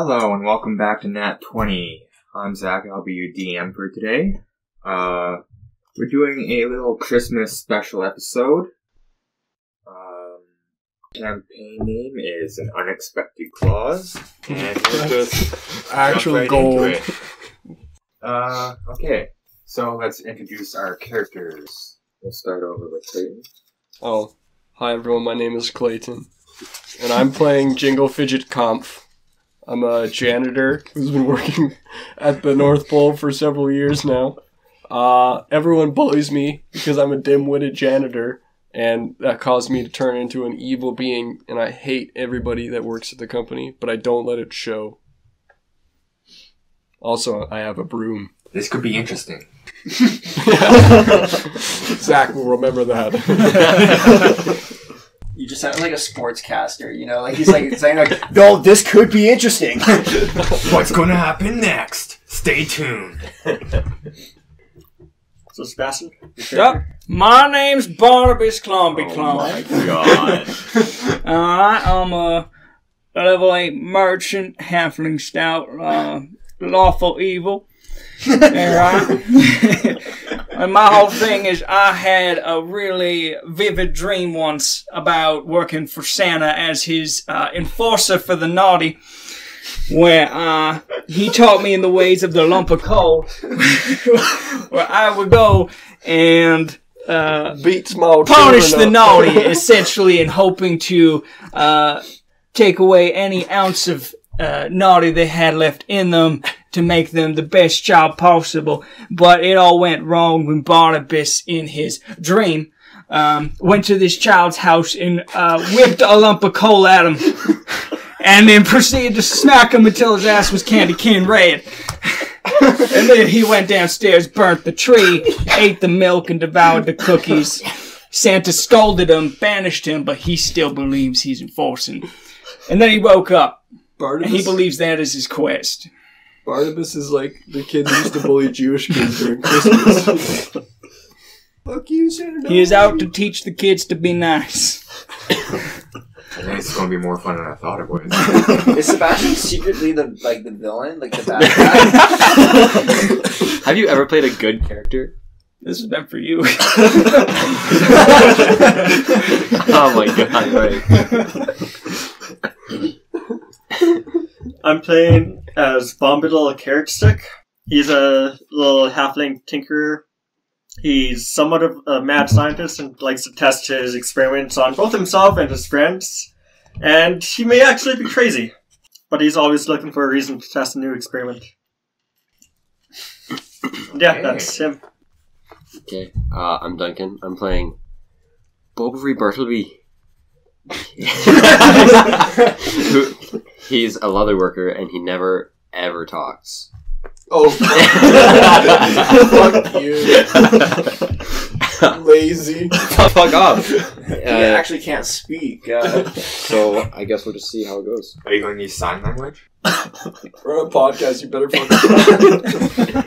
Hello and welcome back to Nat 20. I'm Zach. I'll be your DM for today. Uh, we're doing a little Christmas special episode. Um, campaign name is an unexpected clause, and we'll just Actual jump right goal. into it. Uh, okay. So let's introduce our characters. We'll start over with Clayton. Oh, hi everyone. My name is Clayton, and I'm playing Jingle Fidget Kampf. I'm a janitor who's been working at the North Pole for several years now. Uh, everyone bullies me because I'm a dim-witted janitor, and that caused me to turn into an evil being. And I hate everybody that works at the company, but I don't let it show. Also, I have a broom. This could be interesting. Zach will remember that. You just sound like a sportscaster, you know? Like he's like saying like, "No, this could be interesting." What's going to happen next? Stay tuned. So Sebastian, Yep. My name's Barnabas Clumpy Oh Clumpy. god. Alright, I'm a level 8 merchant, halfling stout, uh, lawful evil. Alright. And my whole thing is I had a really vivid dream once about working for Santa as his uh, enforcer for the naughty. Where uh, he taught me in the ways of the lump of coal, where I would go and uh, Beat small punish the up. naughty, essentially, in hoping to uh, take away any ounce of uh, naughty they had left in them to make them the best job possible. But it all went wrong when Barnabas, in his dream, um, went to this child's house and uh, whipped a lump of coal at him. And then proceeded to smack him until his ass was candy cane red. And then he went downstairs, burnt the tree, ate the milk, and devoured the cookies. Santa scolded him, banished him, but he still believes he's enforcing. And then he woke up, and he believes that is his quest. Barnabas is like the kid who used to bully Jewish kids during Christmas. Fuck you, Santa. He is out to teach the kids to be nice. I think it's going to be more fun than I thought it was. is Sebastian secretly the like the villain, like the bad guy? Have you ever played a good character? This is meant for you. Oh my god, right. I'm playing as Bombadil Carrot Stick. He's a little halfling tinkerer. He's somewhat of a mad scientist and likes to test his experiments on both himself and his friends. And he may actually be crazy, but he's always looking for a reason to test a new experiment. Yeah, Okay. that's him. Okay, uh, I'm Duncan. I'm playing Bobbery Bartleby. Who- He's a leather worker and he never ever talks. Oh, fuck you, lazy. Fuck off. he Uh, actually can't speak. Uh, so I guess we'll just see how it goes. Are you going to use sign language? We're on a podcast. You better fuck.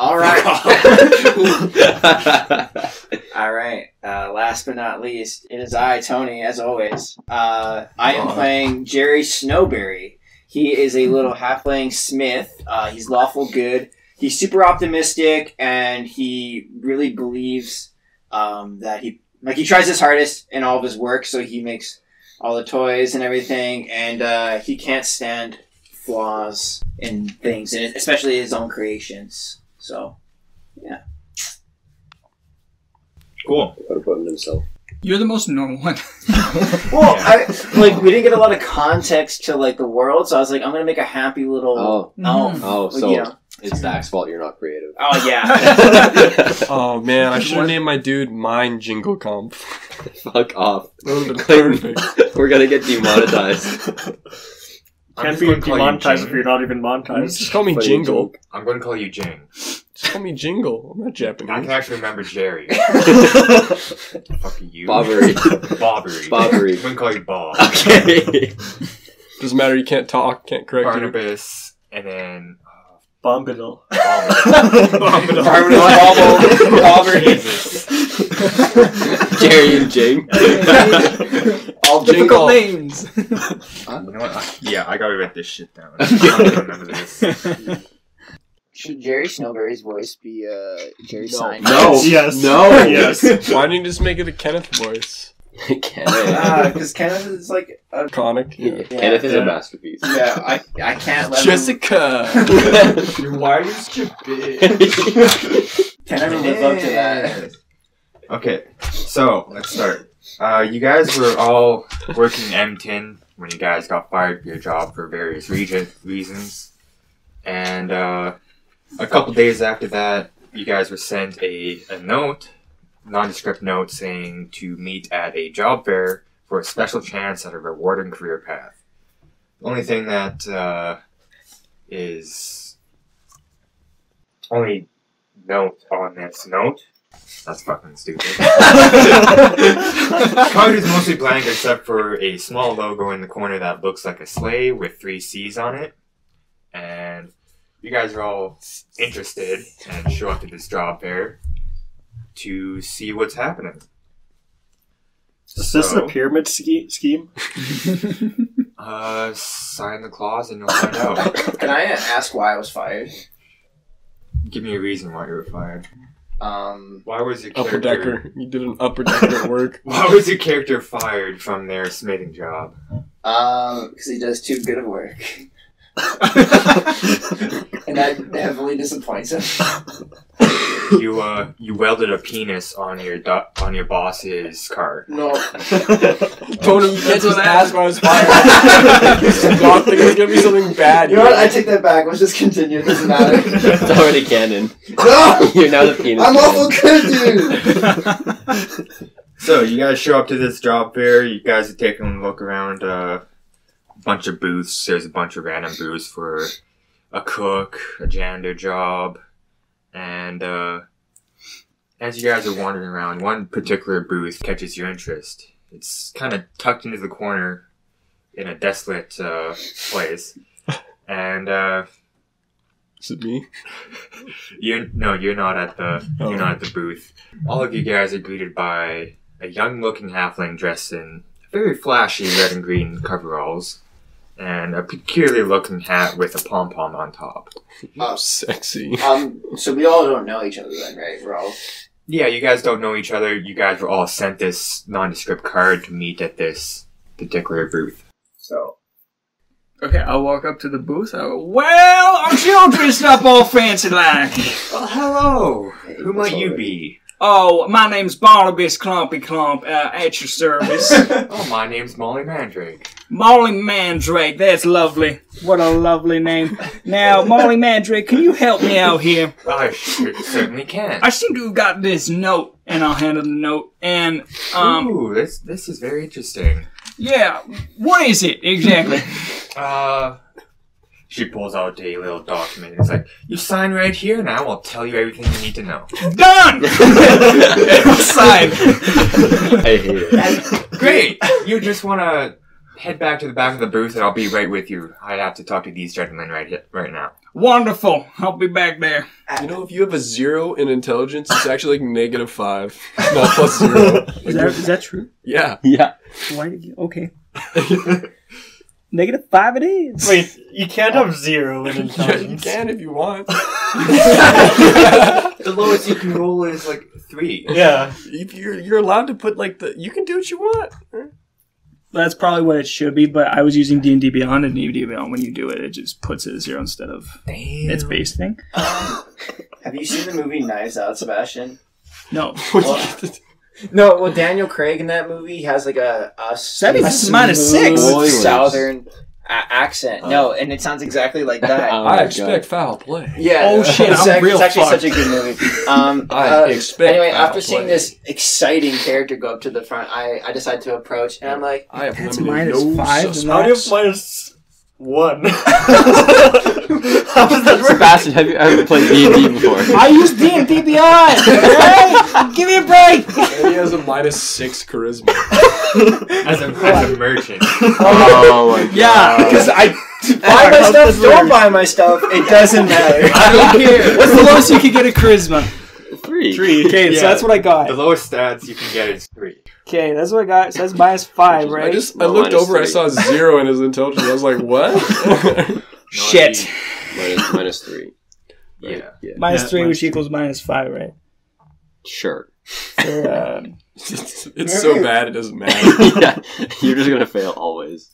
All right, all right. Uh, last but not least, it is I, Tony, as always. Uh, I am playing Jerry Snowberry. He is a little halfling smith. Uh, he's lawful good. He's super optimistic, and he really believes um, that he like he tries his hardest in all of his work. So he makes all the toys and everything, and uh, he can't stand flaws in things, and especially his own creations. So yeah. Cool. Put himself. You're the most normal one. Well, I, like we didn't get a lot of context to like the world, so I was like, I'm gonna make a happy little Oh, elf. Mm-hmm. oh, Like, so you know. it's Zach's fault you're not creative. Oh yeah. Oh man, I should have named my dude Mine Jingle Comp. Fuck off. That would have been Clayton. perfect. We're gonna get demonetized. I'm Can't be gonna call you if you're not even monetized. Just call me Funny Jingle. I'm going to call you Jing. Just call me Jingle. I'm not Japanese. I can actually remember Jerry. Fuck you. Bobbery. Bobbery. Bobbery. I'm going to call you Bob. Okay. Doesn't matter. You can't talk. Can't correct you. Barnabas, and then uh, Bombadil. Bombadil. Bobble, Bobber. Jesus. Jerry and Jing. all Difficult Jingle. names. You know what? I- yeah, I gotta write this shit down. I don't remember this. Should Jerry Snowberry's voice be uh, Jerry No. Seinfeld? No. Yes. No. Yes. Why don't you just make it a Kenneth voice? Kenneth. Because Kenneth is like a Iconic. Yeah. yeah, Kenneth is Yeah. a masterpiece. yeah. I I can't let him. Jessica. Why are you stupid? Can never live up to that. Okay, so let's start. Uh, you guys were all working M10 when you guys got fired from your job for various region, reasons. And uh, a couple days after that, you guys were sent a, a note, nondescript note, saying to meet at a job fair for a special chance at a rewarding career path. The only thing that uh, is only note on this note that's fucking stupid. Card is mostly blank except for a small logo in the corner that looks like a sleigh with three C's on it. And you guys are all interested and show up to this job fair to see what's happening. Is this So- a pyramid ske- scheme? Uh, sign the clause and you'll find out. Can I ask why I was fired? Give me a reason why you were fired. Um, Why was your Upper character? decker. You did an upper decker at work. Why was your character fired from their smithing job? um, because he does too good of work, and that heavily disappoints him. You uh, you welded a penis on your do- on your boss's car. No, Tony, you can't just what ask why I was fired. Not think it's gonna be something bad. you know what? I take that back. Let's just continue. It doesn't matter. it's already canon. no, You're now the penis. I'm man. awful good, dude. So you guys show up to this job fair. You guys are taking a look around uh, a bunch of booths. There's a bunch of random booths for a cook, a janitor job, and uh, as you guys are wandering around, one particular booth catches your interest. It's kind of tucked into the corner in a desolate uh, place, and uh, Is it me? you're no, you're not at the Oh. you're not at the booth. All of you guys are greeted by a young-looking halfling dressed in very flashy red and green coveralls, and a peculiar-looking hat with a pom pom on top. Uh, Sexy. um, so we all don't know each other then, right? We're all Yeah, you guys don't know each other. You guys were all sent this nondescript card to meet at this particular booth. so. Okay, I'll walk up to the booth. I go, well, aren't you all dressed up all fancy like? Well, hello. Who might you be? Oh, my name's Barnabas Clumpy Clump, uh, at your service. Oh, my name's Molly Mandrake. Molly Mandrake, that's lovely. What a lovely name. Now, Molly Mandrake, can you help me out here? I sure, certainly can. I seem to have got this note, and I'll handle the note. And, um, Ooh, this this is very interesting. yeah, what is it exactly? Uh, she pulls out a little document. It's like, you sign right here, and I will tell you everything you need to know. Done! Sign. I hate it. Great. you just want to head back to the back of the booth, and I'll be right with you. I have to talk to these gentlemen right here, right now. Wonderful. I'll be back there. You know, if you have a zero in intelligence, it's actually like negative five, not plus zero. Is that, is that true? Yeah. Yeah. Why did you? Okay. Negative five it is. Wait, you can't have zero in Yeah, you intelligence. can if you want. The lowest you can roll is like three. Yeah. If you're you're allowed to put like the you can do what you want. That's probably what it should be, but I was using D and D Beyond, and D and D Beyond, when you do it, it just puts it at zero instead of Damn. its base thing. Have you seen the movie Knives Out, Sebastian? No, No, well, Daniel Craig in that movie has like a, a, That means a minus six. smooth southern a- accent. No, and it sounds exactly like that. Oh I my expect foul play. Yeah. Oh, shit, It's, I'm ac- real it's actually fucked. such a good movie. Um, I uh, expect Anyway, foul after seeing play. this exciting character go up to the front, I, I decided to approach, and I'm like, I have That's limited minus no five, suspect. and How do you have Max? minus one? How does that work? Sebastian, have you ever played D&D before? I use D and D Beyond. Alright? Give me a break. And he has a minus six charisma. As a, as a merchant. oh my god. Yeah, because I buy my stuff, don't buy my stuff, it doesn't matter. I don't care. What's the lowest you can get a charisma? Three. Three. Okay, Yeah. so that's what I got. The lowest stats you can get is three. Okay, that's what I got. So that's minus five, right? I just I looked minus over, I saw zero in his intelligence. I was like, what? Shit. minus, minus three. Right? Yeah. Yeah. Minus Yeah, three, minus which equals minus five, right? Sure. For, um, it's, it's so bad it doesn't matter. yeah. You're just gonna fail always.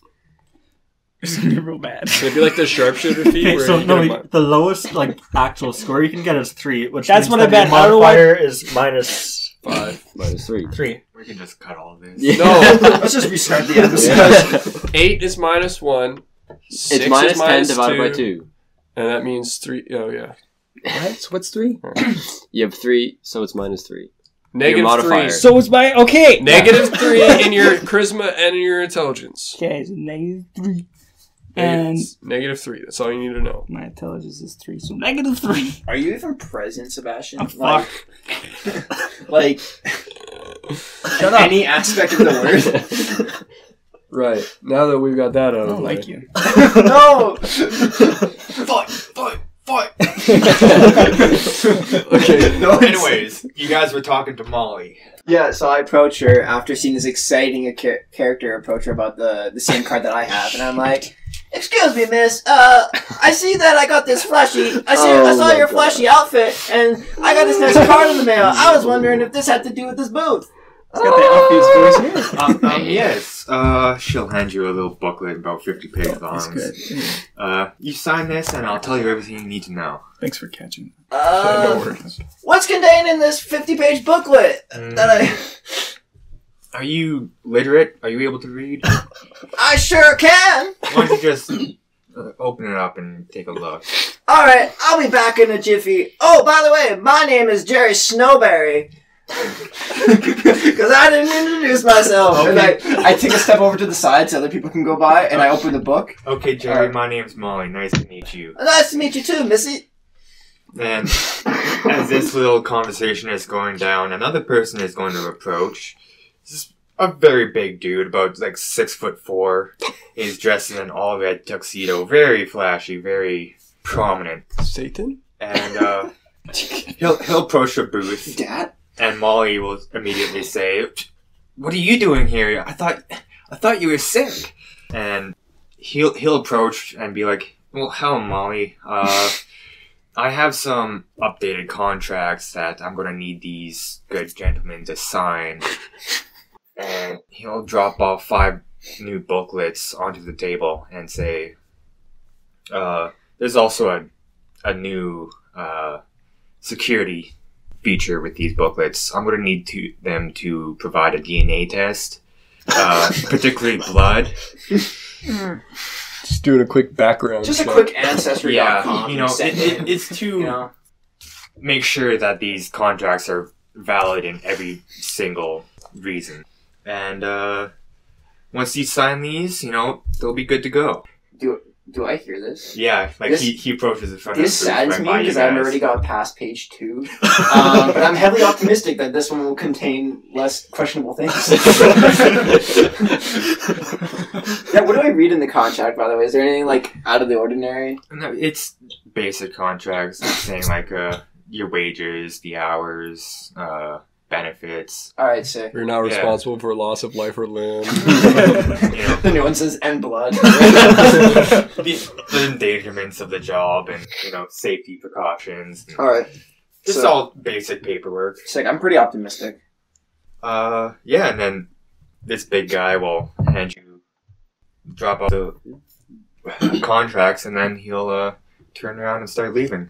It's gonna be real bad. It'd be like the sharpshooter feat. Okay, where so no, get a wait, mi- the lowest like actual score you can get is three, which That's what I that your meant. How do I- modifier is minus five. Minus three. three. We can just cut all this. Yeah. No, Let's just restart the episode. eight is minus one. Six it's minus is ten minus divided by two, two. and that means three. Oh yeah, What? So what's three? You have three, so it's minus three. negative modifier. three. So it's my okay. Negative three in your charisma and in your intelligence. Okay, so negative three, Negative- and negative three. That's all you need to know. my intelligence is three. So negative three. Are you even present, Sebastian? I'm like, fucked. like Shut up. any aspect of the word. Right now that we've got that out I of the don't way, like you. no. Fight! Fight! Fight! Okay. no, anyways, you guys were talking to Molly. Yeah, so I approach her after seeing this exciting a char- character approach her about the the same card that I have, and I'm like, "Excuse me, Miss. Uh, I see that I got this flashy. I see. I Oh saw my your God. flashy outfit, and I got this nice card in the mail. I was wondering if this had to do with this booth." It's got the obvious voice here. Um, um, yes, uh, she'll hand you a little booklet about 50 pages long. That's good. Uh, you sign this and I'll tell you everything you need to know. Thanks for catching. no Uh, worries. what's contained in this fifty-page booklet that I Are you literate? Are you able to read? I sure can. Why don't you just uh, open it up and take a look? All right, I'll be back in a jiffy. Oh, by the way, my name is Jerry Snowberry. Because I didn't introduce myself. And I, I take a step over to the side so other people can go by, and I open the book. Okay, Jerry, my name's Molly. Nice to meet you. Nice to meet you too, Missy. And as this little conversation is going down, another person is going to approach. This is a very big dude, about like six foot four. He's dressed in an all red tuxedo, very flashy, very prominent. Satan. And uh, he'll he'll approach the booth, Dad? and Molly will immediately say, "What are you doing here? I thought I thought you were sick." And he'll he'll approach and be like, "Well, hell, Molly, uh, I have some updated contracts that I'm gonna need these good gentlemen to sign." And he'll drop off five new booklets onto the table and say, uh, "There's also a a new uh, security feature with these booklets. I'm going to need to them to provide a DNA test, uh, particularly blood. Just doing a quick background. Just a quick ancestry.com. Yeah, you know, it, it, it's to you know. make sure that these contracts are valid in every single reason. And uh, once you sign these, you know, they'll be good to go. Do do I hear this? Yeah, like This- he, he approaches the front This of the booth saddens me because I've already got past page two. Um, but I'm heavily optimistic that this one will contain less questionable things. yeah, what do I read in the contract, by the way? Is there anything like out of the ordinary? No, it's basic contracts saying like uh, your wages, the hours, uh, benefits. All right, sick. You're now Yeah. responsible for loss of life or limb. you The new one says "and blood." the, the endangerments of the job and you know safety precautions. all right, Just so- all basic paperwork. sick. I'm pretty optimistic. Uh, yeah, and then this big guy will hand you drop off the contracts, and then he'll uh turn around and start leaving,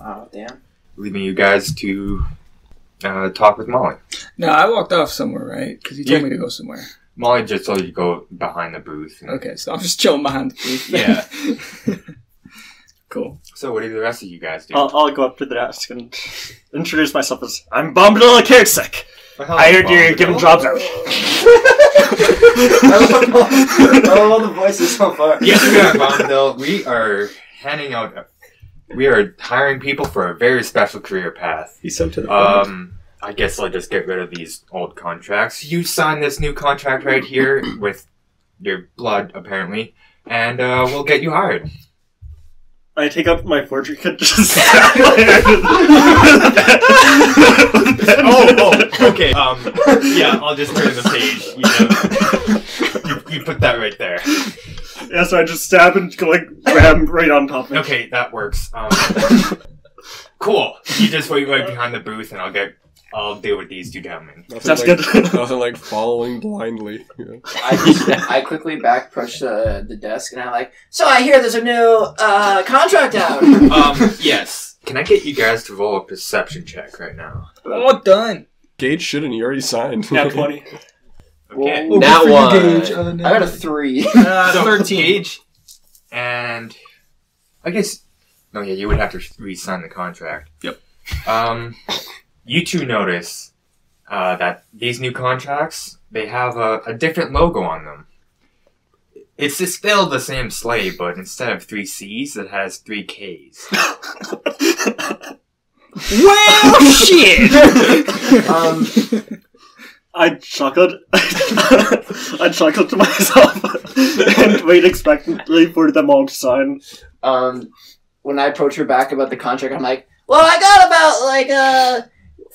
Oh damn. leaving you guys to uh, talk with Molly. No, I walked off somewhere, right? Because you told Yeah. me to go somewhere. Molly just told you to go behind the booth. and- Okay, so I'm just chilling behind the booth. Yeah. cool. So what do the rest of you guys do? I'll, I'll go up to the desk and introduce myself as I'm Bombadil Kersick. Well, I heard you're giving jobs out. I love, all, I love all the voices so far. Yes, we are, Bombadil. We are handing out. We are hiring people for a very special career path. He's so to the point. Um, I guess I'll just get rid of these old contracts. You sign this new contract right here with your blood, apparently, and uh, we'll get you hired. I take up my forgery kit. Just Oh, oh, Okay, um, yeah, I'll just turn the page. You, know, you, you put that right there. Yeah, so I just stab and go like ram right on top of it. Okay, that works. Um, cool. You just wait right behind the booth, and I'll get. I'll deal with these two gentlemen. Nothing Sounds like, good. Nothing like following blindly. Yeah. I just, I quickly back push the, the desk and I'm like, so I hear there's a new uh, contract out. Um, yes. Can I get you guys to roll a perception check right now? All done. Gage shouldn't. He already signed. Yeah, 20. Okay. Whoa. That I got a three. Uh, So, 13. Gage, and I guess. No, yeah, you would have to re-sign the contract. Yep. Um, you two notice uh, that these new contracts they have a, a different logo on them. It's just still the same sleigh, but instead of three C's, it has three K's. Well, shit! Um, I chuckled. I chuckled to myself and wait expectantly for them all to sign. um, when I approach her back about the contract, I'm like, well, I got about like uh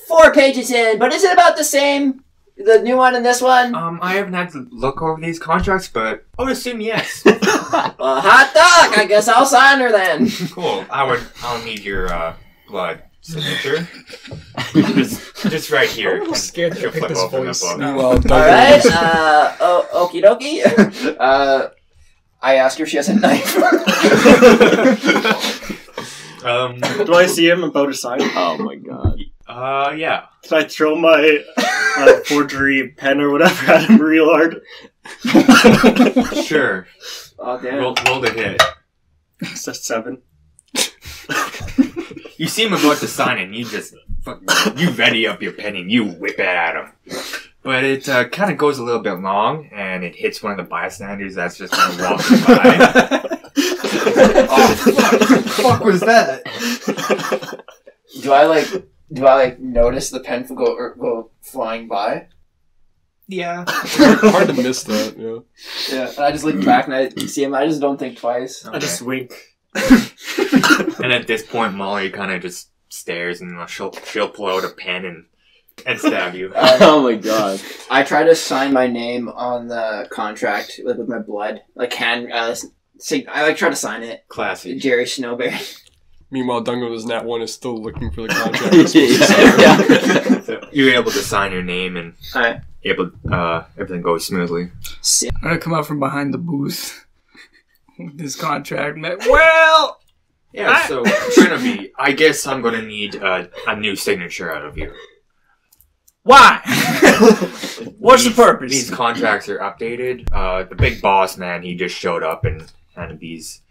four pages in, but is it about the same? The new one and this one? Um, I haven't had to look over these contracts, but I would assume yes. Uh, hot dog. I guess I'll sign her then. cool. I would. I'll need your uh, blood signature. just, just right here. I'm scared to She'll pick flip this open the voice. book. No. Meanwhile, All Duncan right. is- Uh, oh, okie dokie. Uh, I ask her if she has a knife. Um. Do I see him about to sign? Oh my god. Uh. Yeah. Can I throw my uh, forgery pen or whatever at him real hard? Sure. oh damn. Roll, roll the hit. It's a seven. You see him about to sign, and you just fucking you ready up your pen and you whip it at him. But it uh, kind of goes a little bit long, and it hits one of the bystanders that's just kind of walking by. oh, fuck was that? do I like? Do I like notice the pen go or go flying by? Yeah. hard to miss that. Yeah. Yeah. And I just look back and I see him. I just don't think twice. I just wink. And at this point, Molly kind of just stares, and she'll she'll pull out a pen and and stab you. Uh, Oh my god. I try to sign my name on the contract like, with my blood. Like hand. Uh, say, I like try to sign it. Classy. Jerry Snowberry. Meanwhile, Duncan was nat one is still looking for the contract. yeah. So you're able to sign your name, and Alright. able uh everything goes smoothly. I'm gonna come out from behind the booth with this contract. and well, Yeah. I- So Trinity, I guess I'm gonna need uh, a new signature out of you. why? What's the purpose? These contracts are updated. Uh, the big boss man, he just showed up and handed these.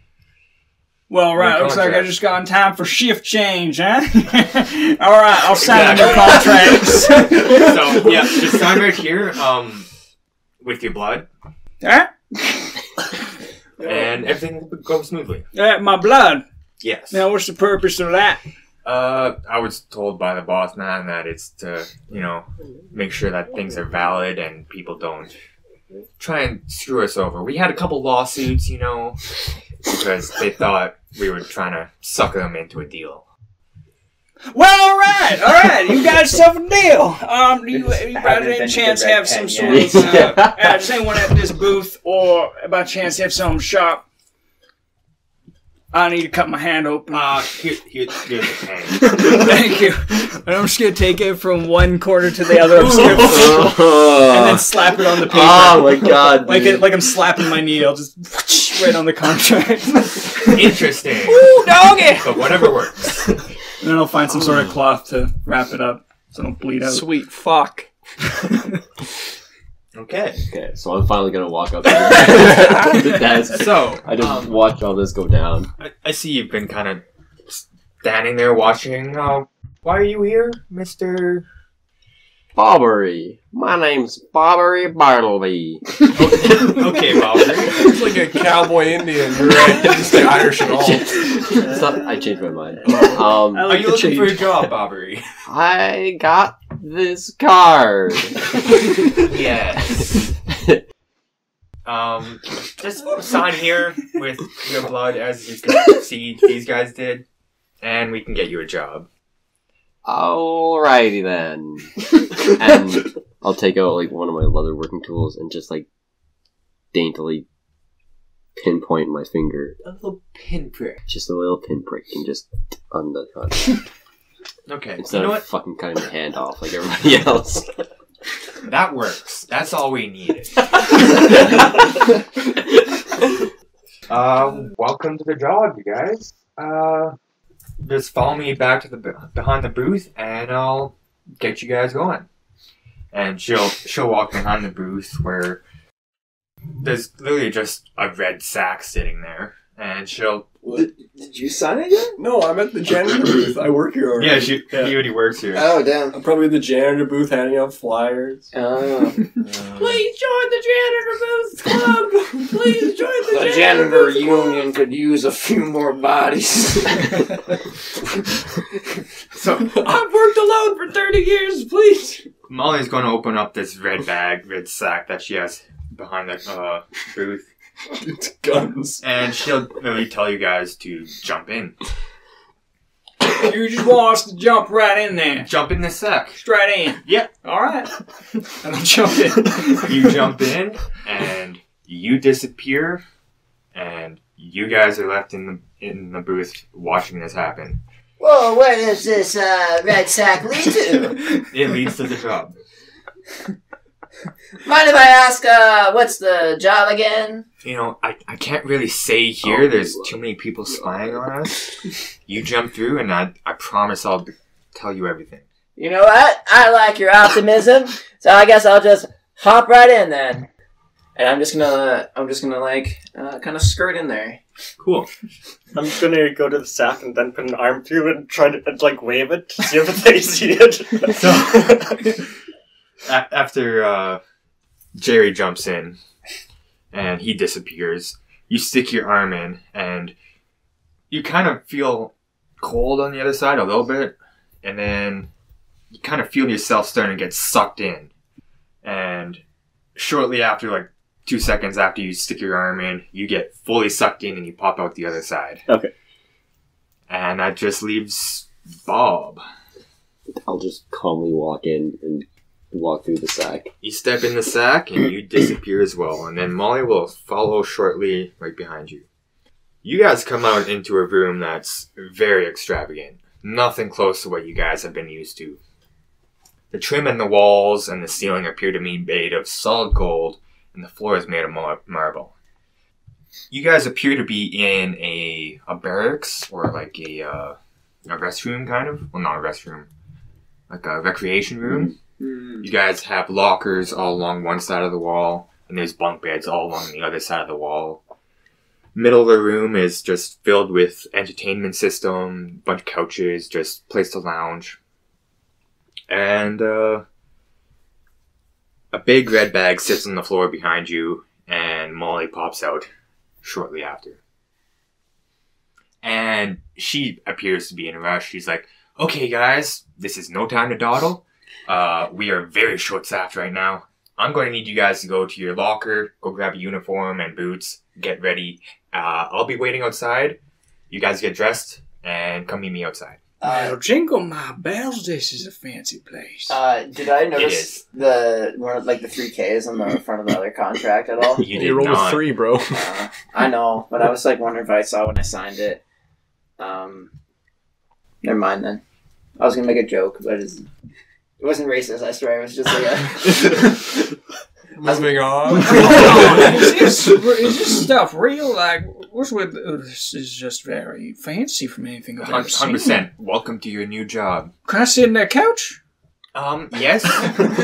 Well, right. New Looks like I just got in time for shift change, huh? All right, I'll sign the new contracts. So yeah, just sign right here. Um, with your blood, Huh? And everything will go smoothly. Uh, my blood. Yes. Now, what's the purpose of that? Uh, I was told by the boss man that it's to, you know, make sure that things are valid and people don't try and screw us over. We had a couple lawsuits, you know, because they thought we were trying to suck them into a deal. Well, all right, all right. You got yourself a deal. Um, do you, Just you by any chance have some sort yet. of uh, uh, does anyone at this booth or by chance have some sharp? I need to cut my hand open. Uh, here, here, here's the pen. Thank you. And I'm just gonna take it from one corner to the other. I'm just gonna and then slap it on the paper. Oh my god. like it, like I'm slapping my knee. I'll just whoosh, right on the contract. Interesting. Ooh, doggy! But whatever works. And then I'll find some sort of cloth to wrap it up so I don't bleed out. Sweet fuck. Okay. Okay, so I'm finally gonna walk up to the desk. So, I just um, watch all this go down. I, I see you've been kind of standing there watching. Uh, why are you here, Mister? Bobbery. My name's Bobbery Bartleby. Okay, Bob. It's like a cowboy Indian. You're right. You just stay Irish at all. It's not- I changed my mind. Um, I Are you the looking change. for a job, Bobbery? I got this card. yes. Um, just sign here with your blood, as you can see these guys did, and we can get you a job. Alrighty then. and I'll take out like one of my leather working tools and just like daintily pinpoint my finger, A little pinprick. just a little pinprick, and just on the cut Okay. instead you know of what? fucking cutting my hand off like everybody else. That works. That's all we needed. Um, welcome to the job, you guys. Uh, just follow me back to the behind the booth, and I'll get you guys going. And she'll she'll walk behind the booth where there's literally just a red sack sitting there, and she'll Did, did you sign it yet? No, I'm at the janitor booth. I work here already. yeah she Yeah. he already works here. Oh, damn. I'm probably at the janitor booth handing out flyers. Oh. Uh, Please join the janitor booth club. Please join the, The janitor union could use a few more bodies. So I've worked alone for 30 years. Please. Molly's going to open up this red bag, red sack that she has behind the uh, booth, It's guns. and she'll really tell you guys to jump in. You just want us to jump right in there. Jump in the sack. Straight in. Yep. Alright. And I'll jump in. You jump in, and you disappear, and you guys are left in the in the booth watching this happen. Whoa, where does this uh, red sack lead to? It leads to the job. Mind if I ask, uh, what's the job again? You know, I, I can't really say here. There's too many people spying on us. You jump through, and I I promise I'll tell you everything. You know what? I like your optimism, so I guess I'll just hop right in then. And I'm just gonna, I'm just gonna like, uh, kind of skirt in there. Cool. I'm just gonna go to the staff and then put an arm through it and try to and, like wave it to see if they see it. A- after uh, Jerry jumps in and he disappears, you stick your arm in and you kind of feel cold on the other side a little bit, and then you kind of feel yourself starting to get sucked in. And shortly after, like two seconds after you stick your arm in, you get fully sucked in and you pop out the other side. Okay. And that just leaves Bob. I'll just calmly walk in and walk through the sack. You step in the sack and you disappear as well, and then Molly will follow shortly right behind you. You guys come out into a room that's very extravagant. Nothing close to what you guys have been used to. The trim in the walls and the ceiling appear to be made of solid gold, and the floor is made of mar- marble. You guys appear to be in a, a barracks or like a, uh, a restroom, kind of. Well, not a restroom, like a recreation room. You guys have lockers all along one side of the wall, and there's bunk beds all along the other side of the wall. Middle of the room is just filled with entertainment system, bunch of couches, just place to lounge. And uh, a big red bag sits on the floor behind you, and Molly pops out shortly after. And she appears to be in a rush. She's like, "Okay, guys, this is no time to dawdle. Uh, we are very short staffed right now. I'm going to need you guys to go to your locker, go grab a uniform and boots, get ready. Uh, I'll be waiting outside. You guys get dressed and come meet me outside. Well, jingle my bells, this is a fancy place. Uh, did I is. notice the one of like the three Ks on the front of the other contract at all? You did You rolled not. a three, bro. Uh, I know, but I was like wondering if I saw when I signed it. Um, never mind then. I was gonna make a joke, but it's, it wasn't racist. I swear, it was just like a. Moving on. is, this, is this stuff real? Like, what's with uh, this? Is just very fancy from anything I've ever seen. Hundred percent. Welcome to your new job. Can I sit in that couch? Um, yes,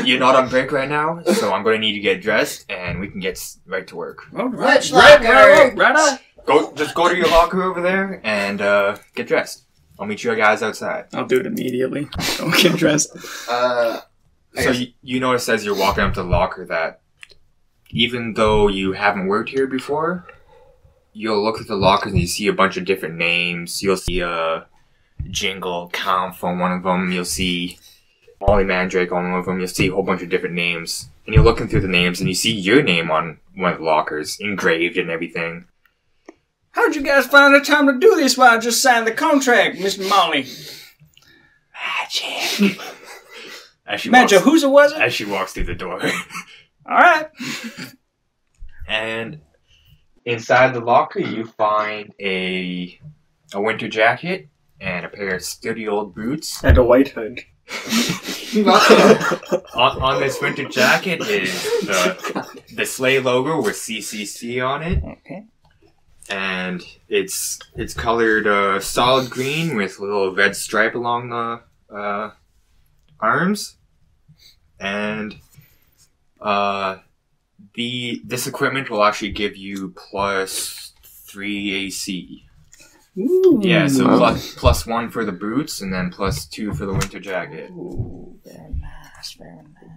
you're not on break right now, so I'm going to need to get dressed, and we can get s- right to work. All right, Which right, locker? right, right, right. Go, just go to your locker over there and uh, get dressed. I'll meet you guys outside. I'll do it immediately. Don't get dressed. Uh, So you, you notice as you're walking up to the locker that even though you haven't worked here before, you'll look at the lockers and you see a bunch of different names. You'll see a Jingle Conf on one of them. You'll see Molly Mandrake on one of them. You'll see a whole bunch of different names. And you're looking through the names and you see your name on one of the lockers, engraved and everything. How'd you guys find the time to do this while I just signed the contract, Mr. Molly? Magic. as she Manjo, walks, whose it was it? as she walks through the door. All right. and inside the locker, you find a a winter jacket and a pair of sturdy old boots. And a white hood. on, on this winter jacket is the the sleigh logo with CCC on it, Okay. And it's it's colored uh, solid green with a little red stripe along the uh, arms, and uh, the this equipment will actually give you plus three AC. Ooh. Yeah, so plus, plus one for the boots, and then plus two for the winter jacket. Ooh, very nice, very nice.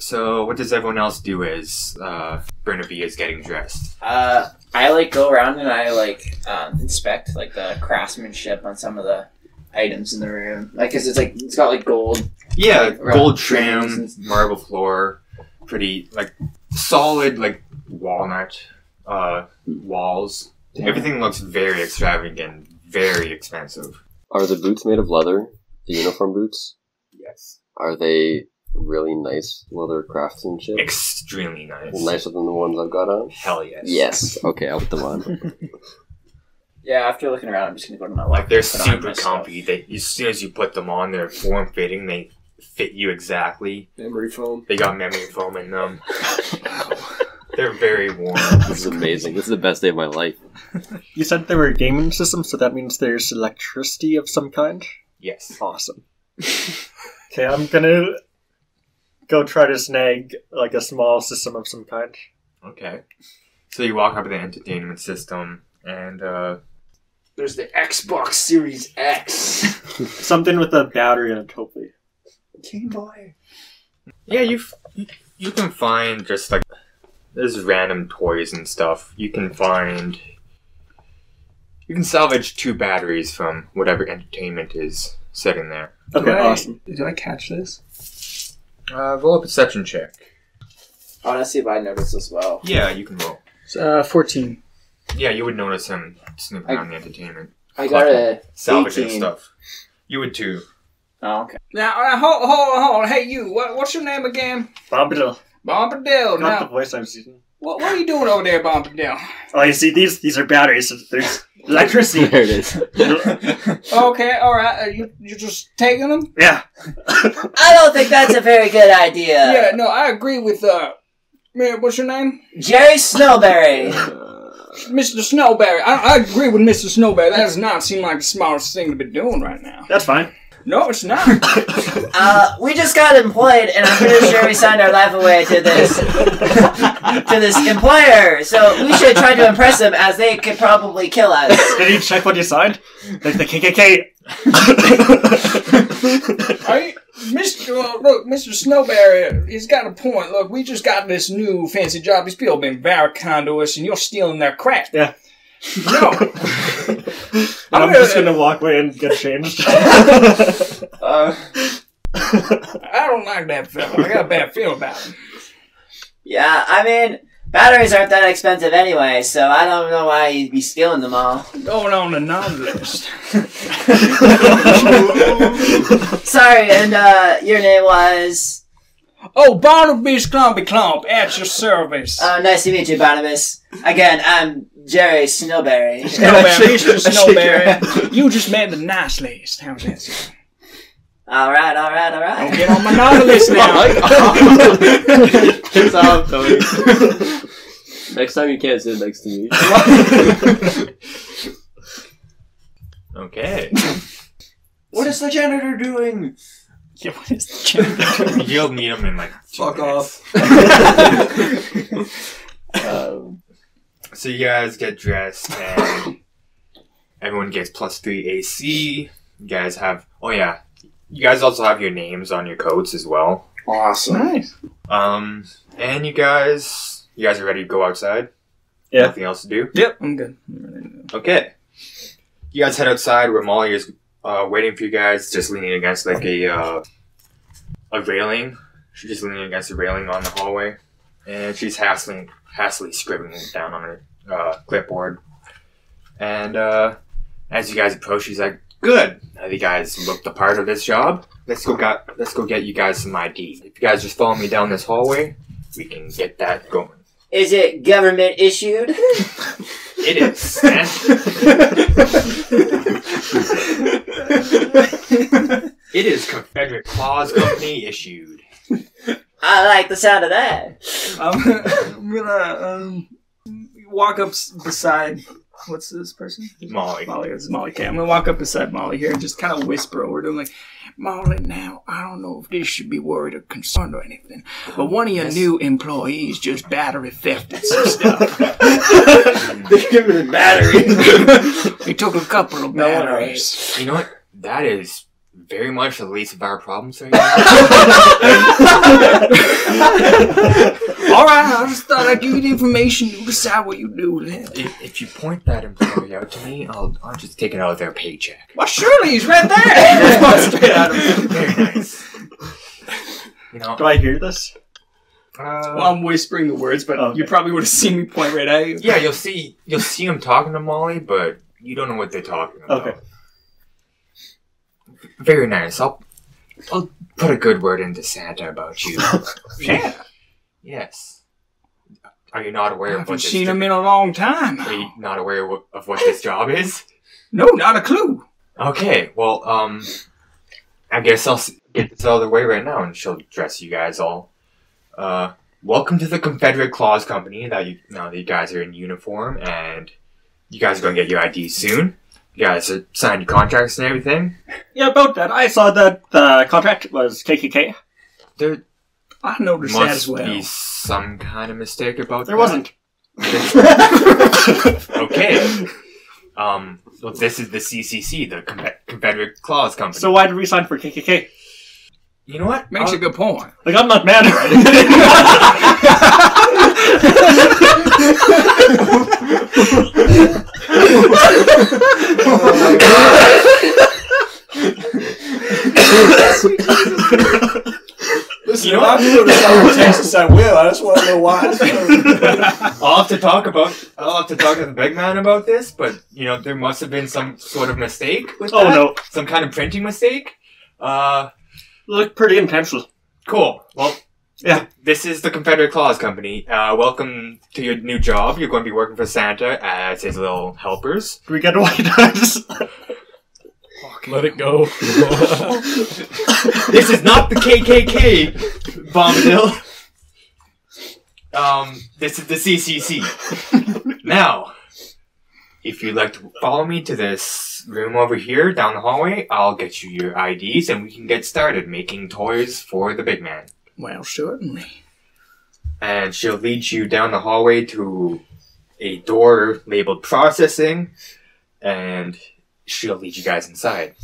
So what does everyone else do as uh, Burnaby is getting dressed? Uh, I like go around and I like um, inspect like the craftsmanship on some of the items in the room. Like, cause it's like it's got like gold. Yeah, Like, gold trim, marble floor, pretty like solid like walnut uh, walls. Everything looks very extravagant, very expensive. Are the boots made of leather? The uniform boots? Yes, Are they really nice leather craftsmanship? extremely nice. Nicer than the ones I've got on? Hell yes. Yes. Okay, I'll put them on. Yeah, after looking around, I'm just gonna go to my Like they're super comfy. They as soon as you put them on, they're form fitting. They fit you exactly. Memory foam. They got memory foam in them. They're very warm. This is amazing. This is the best day of my life. You said there were gaming systems, so that means there's electricity of some kind? Yes. Awesome. okay, I'm gonna go try to snag like a small system of some kind. Okay. So you walk up to the entertainment system, and uh, There's the Xbox Series X. Something with a battery in it, hopefully. Game Boy. yeah, you f- you can find just like there's random toys and stuff. You can find you can salvage two batteries from whatever entertainment is sitting there. Okay, Did I- awesome. Did I catch this? Uh, roll a perception check. I want to see if I notice as well. Yeah, you can roll. Uh, 14. Yeah, you would notice him snooping I- around the entertainment, I got a. salvaging 18. stuff. You would too. Oh, okay. Now, uh, hold, hold, hold. Hey, you. What, what's your name again? Bombadil. Bombadil. Not the Now, voice I'm using. What, what are you doing over there, Bombadil? Oh, you see these? These are batteries. There's electricity. There it is. Okay, all right. Uh, you you just taking them? yeah. I don't think that's a very good idea. Yeah. No, I agree with uh. Man, what's your name? Jerry Snowberry. Mr. Snowberry. I, I agree with Mr. Snowberry. That does not seem like the smartest thing to be doing right now. That's fine. No, it's not. Uh, we just got employed, and I'm pretty sure we signed our life away to this to this employer. So we should try to impress them, as they could probably kill us. Did you check what you signed? Like the KKK. Are you, Mr. Uh, look, Mr. Snowberry, he's got a point. Look, we just got this new fancy job. These people have been very kind to us, and you're stealing their crap. Yeah. No. And I'm just gonna walk away and get changed. Uh, I don't like that fella. I got a bad feel about it. yeah, I mean, batteries aren't that expensive anyway, so I don't know why you'd be stealing them all. Going on the non list. Sorry, and uh, your name was. Oh, Barnaby's Clumpy Clump, at your service. Uh, nice to meet you, Barnabas. Again, I'm Jerry Snowberry. Snowberry, Mr. Shake your hand. Snowberry. You just made the nice list. How's that sound? all right, all right, all Don't get on my non now. It's off, Tony. Next time you can't sit next to me. Okay. What is the janitor doing? Yeah, what is the gender? You'll meet him in like Fuck minutes. off. Um, So you guys get dressed and everyone gets plus three AC. You guys have oh yeah. You guys also have your names on your coats as well. awesome. nice. Um and you guys you guys are ready to go outside? Yeah. Nothing else to do? Yep, I'm good. Okay. You guys head outside where Molly is uh, waiting for you guys, just leaning against like a uh, a railing. She's just leaning against the railing on the hallway, and she's hastily hastily scribbling it down on her uh, clipboard. And uh, as you guys approach, she's like, Good. Now you guys look the part of this job. Let's go got let's go get you guys some ID. If you guys just follow me down this hallway, we can get that going. Is it government issued? it is. it is Confederate Claus Company issued. I like the sound of that. I'm, I'm gonna um, walk up beside. What's this person? Molly. Molly. This is Molly. Okay, I'm gonna walk up beside Molly here and just kind of whisper over to him, like, Molly. Now, I don't know if this should be worried or concerned or anything, but one of your new employees just battery thefted some stuff. They give me the battery. he took a couple of No, all batteries. You know what? That is very much the least of our problems right now. All right, I just thought I'd give you the information. You decide what you do with it. if, if you point that employee out to me, I'll, I'll just take it out of their paycheck. Well, surely he's right there. Straight out of Very nice. You know, Do I hear this? uh, well, I'm whispering the words, but Okay. you probably would have seen me point right at you. yeah, you'll see you'll see them talking to Molly, but you don't know what they're talking about. Okay. Very nice. I'll I'll put a good word into Santa about you. Yeah. yes. Are you not I aware of what? I haven't what this seen jo- him in a long time. Are you not aware of of what this job is? No, not a clue. Okay, well, um, I guess I'll s- get this out of the way right now, and she'll dress you guys all. Uh, welcome to the Confederate Claus Company. That you now that you guys are in uniform, and you guys are gonna get your ID soon. You guys are signed contracts and everything. Yeah, about that. I saw that the contract was KKK. There I noticed that must as well. be some kind of mistake about There that. wasn't. okay. Um, well, this is the CCC, the Con- Confederate Claus Company. So why did we sign for KKK? you know what? Makes I'll- a good point. Like I'm not mad or anything. Listen, You know I'm going to South Texas, I will. I just want to know why. I'll have to talk about. I'll have to talk to the big man about this, but you know there must have been some sort of mistake with oh that. no, some kind of printing mistake. Uh, look pretty intentional. cool. Well, Yeah. This is the Confederate Claus Company. Uh, welcome to your new job. You're going to be working for Santa as his little helpers. Do we get white eyes? Let it go. this is not the KKK, Bombadil. Um, this is the CCC. now, if you'd like to follow me to this room over here down the hallway, I'll get you your IDs and we can get started making toys for the big man. Well, certainly. And she'll lead you down the hallway to a door labeled processing, and she'll lead you guys inside.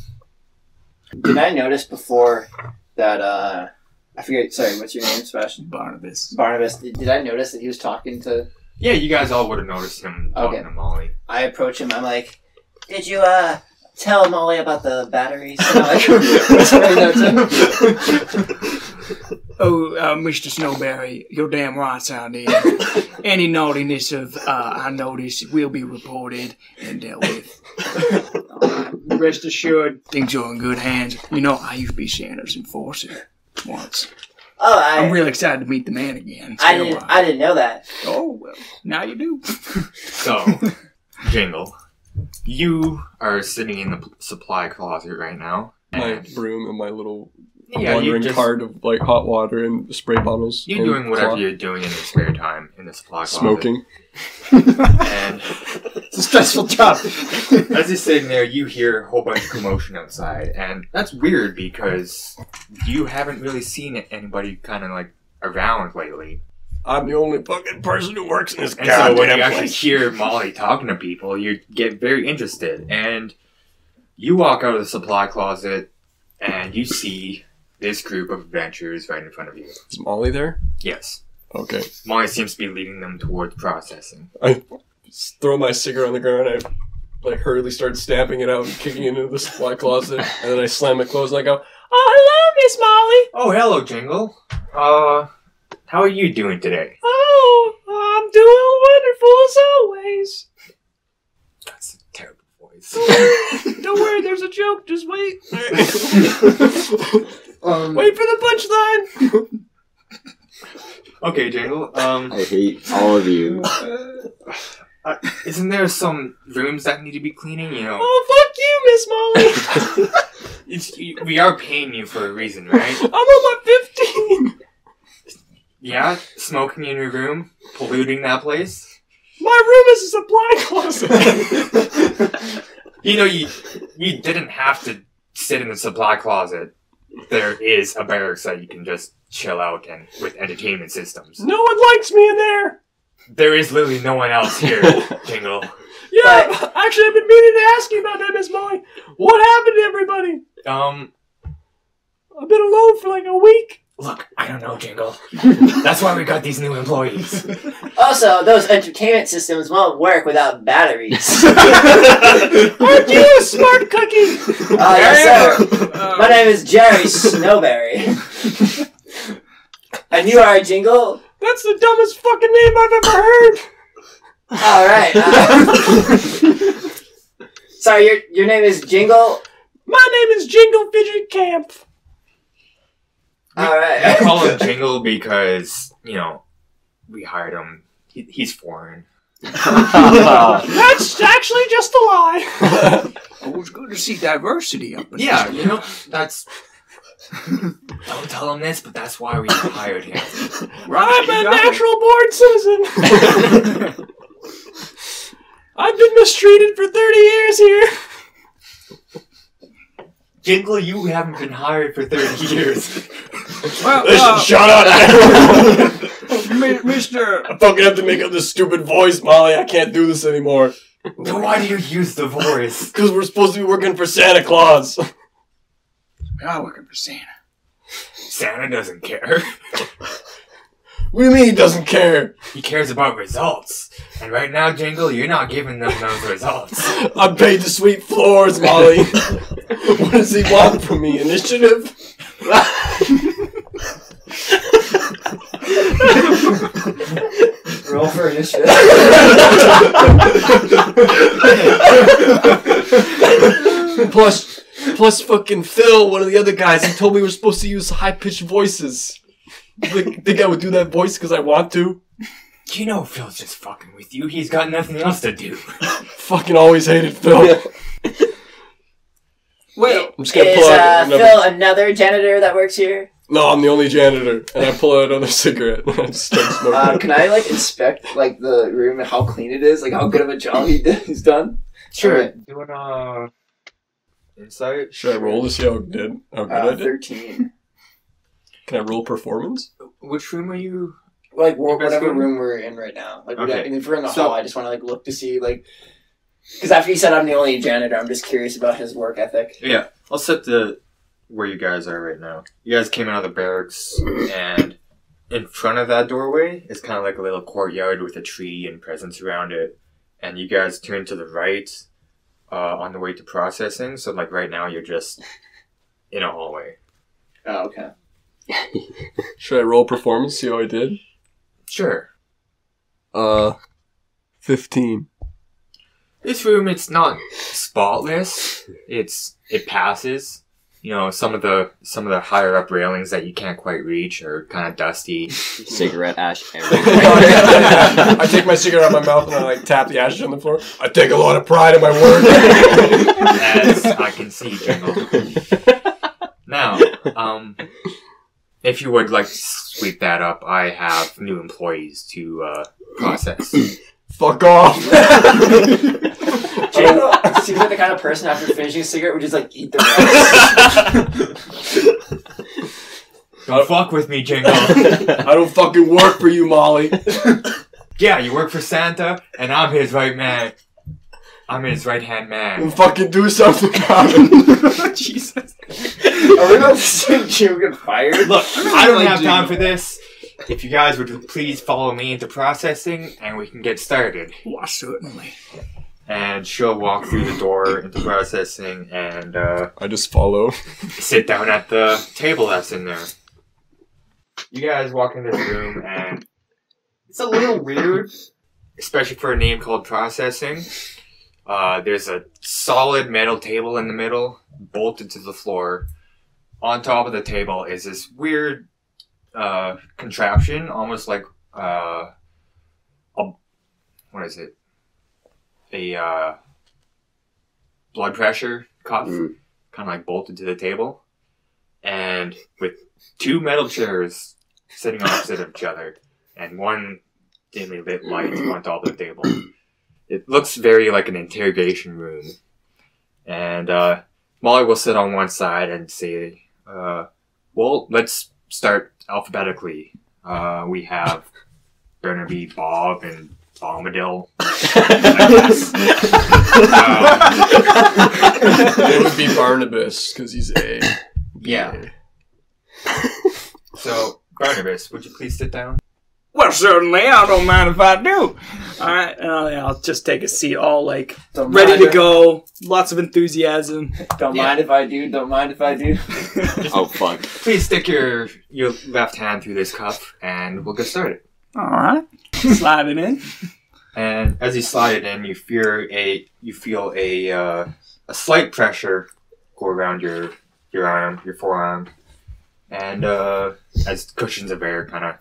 Did I notice before that, uh, I forget, sorry, what's your name, Sebastian? Barnabas. Barnabas. Did, did I notice that he was talking to, Yeah, you guys all would have noticed him talking Okay. to Molly. I approach him, I'm like, did you, uh, tell Molly about the batteries? And I'm like, whispering that to him. Oh, uh, Mr. Snowberry, you're damn right, I did. Any naughtiness of uh, I notice will be reported and dealt with. Uh, rest assured, things are in good hands. You know, I used to be Santa's enforcer once. Oh, I, I'm really excited to meet the man again. It's I didn't. I didn't know that. Oh, well, now you do. So, Jingle, you are sitting in the supply closet right now. my broom and my little yeah, wandering just, cart of like hot water and spray bottles. you're doing whatever cloth. you're doing in your spare time in the supply closet. Smoking. And It's a stressful job. as you're sitting there, you hear a whole bunch of commotion outside, and that's weird because you haven't really seen anybody kind of like around lately. I'm the only fucking person who works in this And so when goddamn you actually place. hear Molly talking to people, you get very interested. And you walk out of the supply closet and you see this group of adventurers right in front of you. Is Molly there? Yes. Okay. Molly seems to be leading them towards processing. I throw my cigarette on the ground. I like hurriedly start stamping it out and kicking it into the supply closet, and then I slam it closed and I go, "Oh, hello, Miss Molly. Oh, hello, Jingle. Uh, how are you doing today? Oh, I'm doing wonderful as always." That's a terrible voice. boys. Don't worry, there's a joke. Just wait. um, wait for the punchline. Okay, Jingle. Um, I hate all of you. uh, isn't there some rooms that need to be cleaning? You know, Oh, fuck you, Miss Molly. it's, you, we are paying you for a reason, right? I'm on my 15. Yeah, smoking in your room, polluting that place. My room is a supply closet. You know, you you didn't have to sit in the supply closet. There is a barracks that you can just chill out and with entertainment systems. no one likes me in there. There is literally no one else here, Jingle. Yeah, actually, I've been meaning to ask you about that, Miss Molly. What happened to everybody? Um, I've been alone for like a week. Look, I don't know, Jingle. That's why we got these new employees. Also, those entertainment systems won't work without batteries. Aren't you a smart cookie? Uh, yes, sir. My name is Jerry Snowberry. and you are Jingle? That's the dumbest fucking name I've ever heard. Alright. Uh, sorry, your, your name is Jingle? My name is Jingle Fidget Camp. I Alright. call him Jingle because you know we hired him. He, he's foreign. That's actually just a lie. Always good to see diversity up in Yeah, you know that's. Don't tell him this, but that's why we hired him. I'm a natural born citizen. I've been mistreated for 30 years here. Jingle, you haven't been hired for 30 years. Well, uh, shut up. Mr. I fucking have to make up this stupid voice, Molly. I can't do this anymore. then why do you use the voice? Because we're supposed to be working for Santa Claus. I'm working for Santa. Santa doesn't care. What do you mean he doesn't care? He cares about results. And right now, Jingle, you're not giving them those results. I'm paid to sweep floors, Molly. what does he want from me? Initiative? Roll for initiative. Plus, plus fucking Phil, one of the other guys, he told me we're supposed to use high pitched voices. Think, think I would do that voice because I want to? You know Phil's just fucking with you. He's got nothing else to do. Fucking always hated Phil. Wait, I'm just gonna Is pull out uh, another. Phil another janitor that works here? No, I'm the only janitor, and I pull out another cigarette. and I start smoking. Uh, can I like inspect like the room and how clean it is? Like how good of a job he did, he's done? Sure. Do an uh insight. Should I roll to see how I did? How good I Uh, did? Thirteen. Can I roll performance? Which room are you? Like wh- whatever room? room we're in right now. Like Okay. okay. if we're in the So- hall, I just want to like look to see like. Because after you said I'm the only janitor, I'm just curious about his work ethic. Yeah, I'll set the where you guys are right now. You guys came out of the barracks, and in front of that doorway is kind of like a little courtyard with a tree and presents around it. And you guys turn to the right uh, on the way to processing. So like right now, you're just in a hallway. Oh, okay. Should I roll performance? See how I did? Sure. Uh, fifteen. This room, it's not spotless. It's it passes. You know, some of the some of the higher up railings that you can't quite reach are kind of dusty. Cigarette ash everywhere. I take my cigarette out of my mouth and I like tap the ashes on the floor. I take a lot of pride in my work. as I can see, Jingle. Now, um, if you would like to sweep that up, I have new employees to uh, process. Fuck off. Jingle seems like the kind of person after finishing a cigarette would just like eat the rest. Don't fuck with me, Jingle. I don't fucking work for you, Molly. yeah, you work for Santa, and I'm his right man. I'm his right hand Then man. fucking do something about it. Jesus. Are we about to Jim get fired? Look, I don't like have time for this. If you guys would please follow me into processing, and we can get started. Why, certainly. And she'll walk through the door into processing and uh, I just follow. sit down at the table that's in there. You guys walk in this room, and it's a little weird, especially for a name called processing. Uh, there's a solid metal table in the middle, bolted to the floor. On top of the table is this weird uh, contraption, almost like uh, a what is it? A uh, blood pressure cuff, Mm. kind of like bolted to the table, and with two metal chairs sitting opposite of each other, and one dimly lit light on top of the table. It looks very like an interrogation room, and uh, Molly will sit on one side and say, uh, "Well, let's start alphabetically. Uh, we have Burnaby, Bob, and Bombadil." Um, it would be Barnabas because he's a. Yeah. So, Barnabas, would you please sit down? Well, certainly, I don't mind if I do. All right, uh, and I'll, I'll just take a seat, all like Don't ready to if- go. Lots of enthusiasm. Don't Yeah. mind if I do. Don't mind if I do. Oh fuck. Please stick your your left hand through this cuff, and we'll get started. All right, slide it in. And as you slide it in, you feel a you feel a uh, a slight pressure go around your your arm, your forearm, and uh, as cushions of air kind of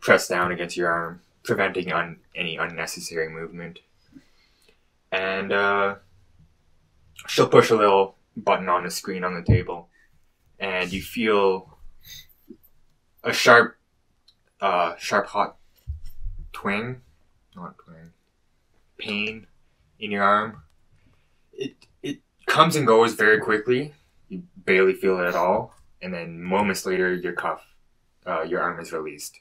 press down against your arm, preventing un- any unnecessary movement. And uh, she'll push a little button on the screen on the table, and you feel a sharp, uh, sharp hot twang not pain, pain in your arm. It it comes and goes very quickly. You barely feel it at all, and then moments later, your cuff, uh, your arm is released,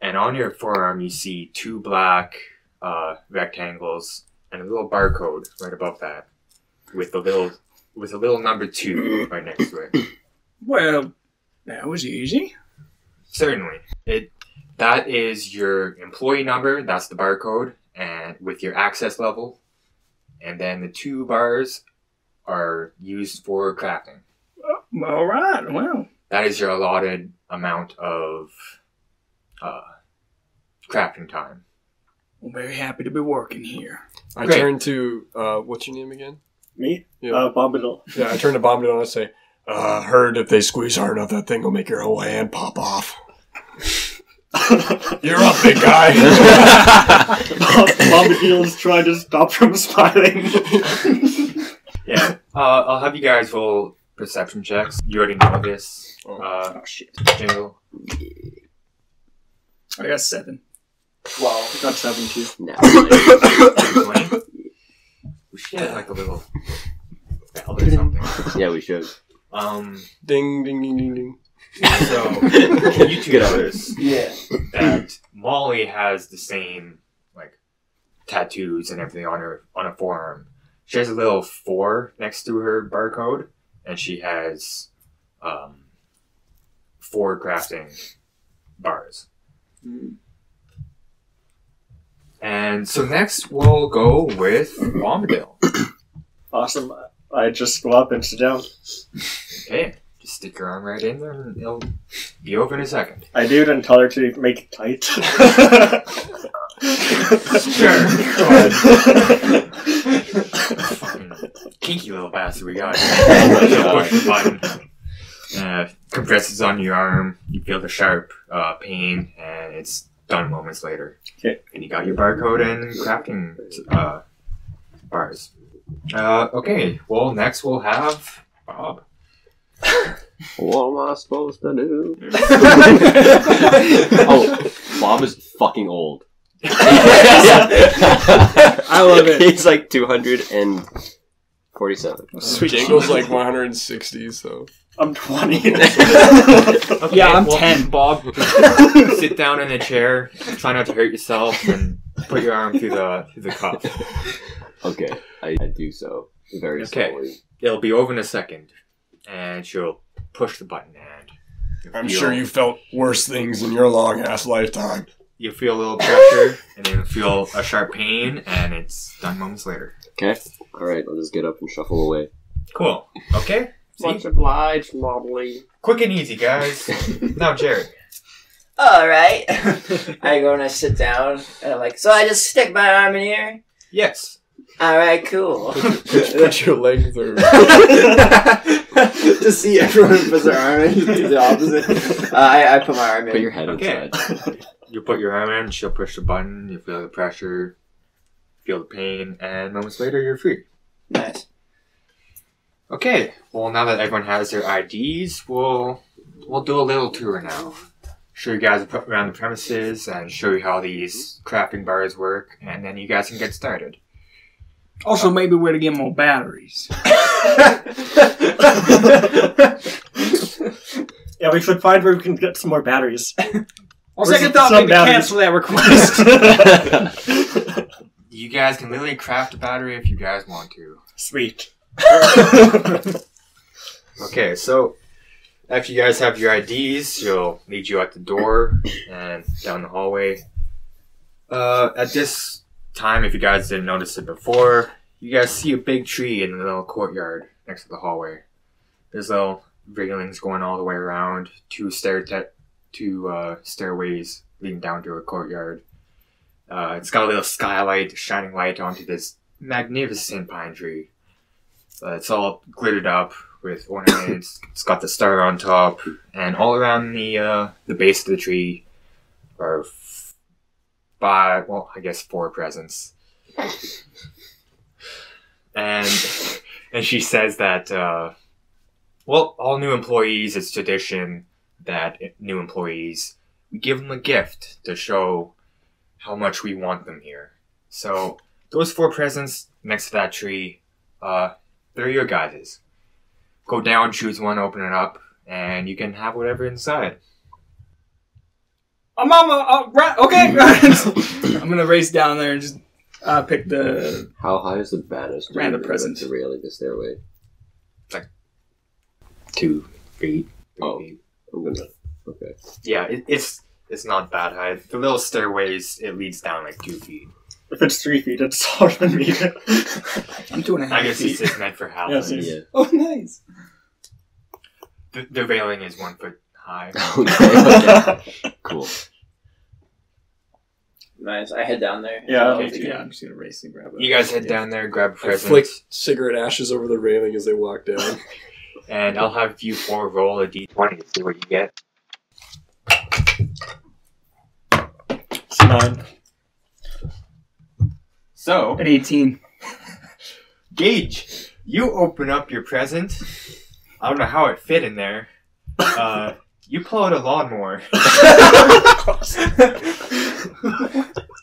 and on your forearm you see two black uh, rectangles and a little barcode right above that, with a little with a little number two right next to it. Well, that was easy. Certainly. It that is your employee number, that's the barcode, and with your access level. And then the two bars are used for crafting. All right. Well, That is your allotted amount of uh, crafting time. I'm very happy to be working here. I Great. turn to uh, what's your name again? Me? Yeah. Uh, Bombadil. Yeah, I turn to Bombadil and I say, uh, "Heard if they squeeze hard enough, that thing will make your whole hand pop off." You're up, big guy. Bombadil's trying to stop from smiling. Yeah. Uh, I'll have you guys roll perception checks. You already know this. Uh, Oh shit! Jingle. I got seven. Well, Got seven too. No. 20. We should get like a little bell or something. yeah, we should. Um, ding, ding, ding, ding, ding. So you two Get out. notice yeah. that Molly has the same like tattoos and everything on her on her forearm. She has a little four next to her barcode, and she has um, four crafting bars. And so next we'll go with Bombadil. Awesome. I just go up and sit down. Okay, just stick your arm right in there, and it'll be over in a second. I do it and tell her to make it tight. Sure. Fucking kinky little bastard we got. She'll push the button. Uh, compresses on your arm. You feel the sharp uh, pain, and it's done moments later. Okay. And you got your barcode and crafting uh, bars. Uh, okay. Well, next we'll have Bob. What am I supposed to do? oh, Bob is fucking old. I love it. He's like 247. Sweet Jingle's like 160, so I'm 20. Okay, Yeah, I'm well, 10. Bob, sit down in a chair. Try not to hurt yourself, and put your arm through the through the cuff. Okay, I, I do so very Okay. slowly. It'll be over in a second, and she'll push the button, and I'm feel- sure you felt worse things in your long ass lifetime. you feel a little pressure, and then you feel a sharp pain, and it's done moments later. Okay, all right, I'll just get up and shuffle away. Cool. Okay. Much obliged, Mobley. Quick and easy, guys. now, Jared. All right. I go and I sit down, and I'm like, so I just stick my arm in here, Yes. All right, cool. Put your leg through. to see everyone puts their arm in, do the opposite. Uh, I, I put my arm in. Put your head Okay. inside. You put your arm in, she'll push the button, you feel the pressure, feel the pain, and moments later you're free. Nice. Okay, well now that everyone has their IDs, we'll we'll do a little tour now. Show you guys around the premises and show you how these crafting bars work, and then you guys can get started. Also, maybe where to get more batteries. Yeah, we should find where we can get some more batteries. On Or second thought, some maybe batteries. cancel that request. You guys can literally craft a battery if you guys want to. Sweet. Okay, so after you guys have your IDs, she'll lead you out the door and down the hallway. Uh, at this time, if you guys didn't notice it before, you guys see a big tree in the little courtyard next to the hallway. There's little railings going all the way around, two stair te- two uh, stairways leading down to a courtyard. Uh, it's got a little skylight shining light onto this magnificent pine tree. Uh, it's all glittered up with ornaments. it's got the star on top, and all around the uh, the base of the tree are five. Well, I guess four presents. and and she says that uh, well, all new employees, it's tradition that new employees we give them a gift to show how much we want them here. So those four presents next to that tree, uh, they're your guys's. Go down, choose one, open it up, and you can have whatever inside. Oh, mama, uh, right, okay. I'm gonna race down there and just uh, pick the. How high is the banister? Random that present. The railing, the stairway. Like- Two feet. three Oh. feet. I'm gonna. Okay. Yeah, it, it's it's not that high. The little stairways, it leads down like two feet. If it's three feet, it's taller than me. I'm two and a half I guess feet. it's just meant for half. Yes, Yeah. Oh, nice. the, the railing is one foot high. okay. okay. Cool. Nice. I head down there. Yeah. Okay, Yeah, I'm just gonna race and grab it. You guys head down there, grab a I present, flick cigarette ashes over the railing as they walk down. and I'll have you four roll a d20 to see what you get. It's nine. So, At 18. Gage, you open up your present. I don't know how it fit in there. Uh, you pull out a lawnmower. it's,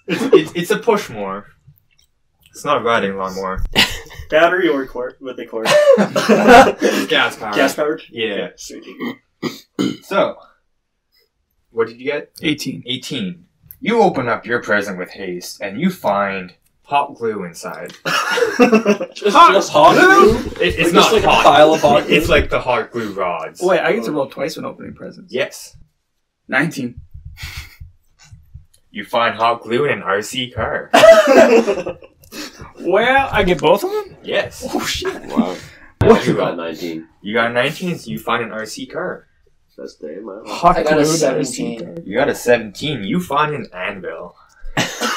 it's, it's a push mower. It's not a riding lawnmower. Battery or cord? With the cord? Gas powered. Gas powered? Yeah. Sweet. So, what did you get? 18. 18. You open up your present with haste, and you find hot glue inside. Just, just hot glue? It, it's Like, not just like a hot. pile of hot glue? It's like the hot glue rods. Wait, I get to roll twice when opening presents. Yes. 19. You find hot glue in an RC car. Well, I get both of them? Yes. Oh, shit. Wow. I What you got got? 19. You got a 19, so you find an RC car. Best day of my life. Hot I got a glue that is 17. You got a 17, you find an anvil.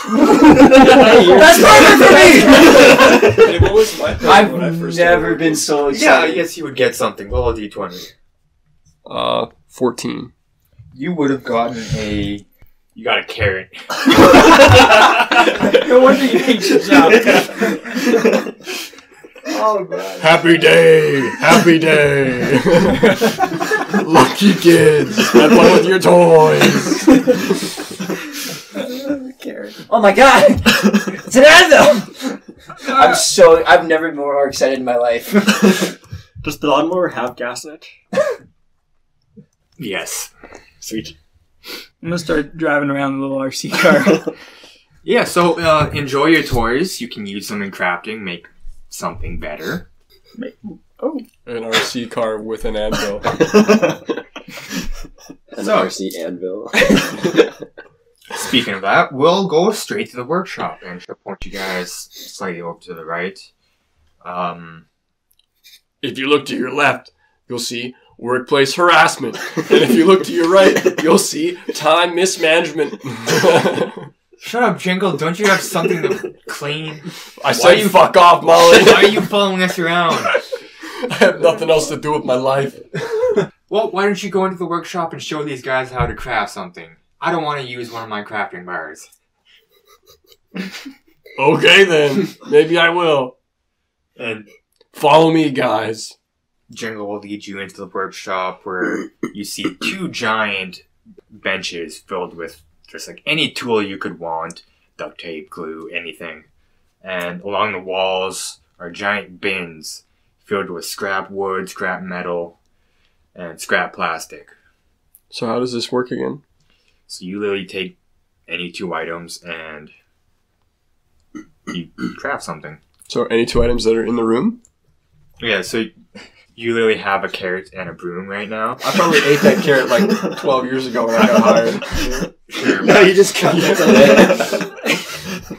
That's perfect for me! What was my present when I I've first never been so excited. Yeah. I guess you would get something. Roll a d20. Uh, 14. You would have gotten a. You got a carrot. No wonder you hate your job. oh, God. Happy day! Happy day! Lucky kids! Have fun with your toys! Carrot. Oh my god! It's an anvil! I'm so. I've never been more excited in my life. Does the lawnmower have gas in it? yes. Sweet. I'm gonna start driving around the little RC car. Yeah, so uh, enjoy your toys. You can use them in crafting, make something better. oh, An RC car with an anvil. An So- RC anvil. Speaking of that, we'll go straight to the workshop and she'll point you guys slightly over to the right. Um, If you look to your left, you'll see workplace harassment. And if you look to your right, you'll see time mismanagement. Shut up, Jingle. Don't you have something to clean? I said you fuck off, Molly. Why are you following us around? I have nothing else to do with my life. Well, why don't you go into the workshop and show these guys how to craft something? I don't want to use one of my crafting bars. Okay then, maybe I will. And Follow me, guys. Jingle will lead you into the workshop where you see two giant benches filled with just like any tool you could want duct tape, glue, anything. And along the walls are giant bins filled with scrap wood, scrap metal, and scrap plastic. So how does this work again? So you literally take any two items and you craft something. So any two items that are in the room? Yeah, so you literally have a carrot and a broom right now. I probably ate that carrot like 12 years ago when I got hired. Sure, No, you just cut that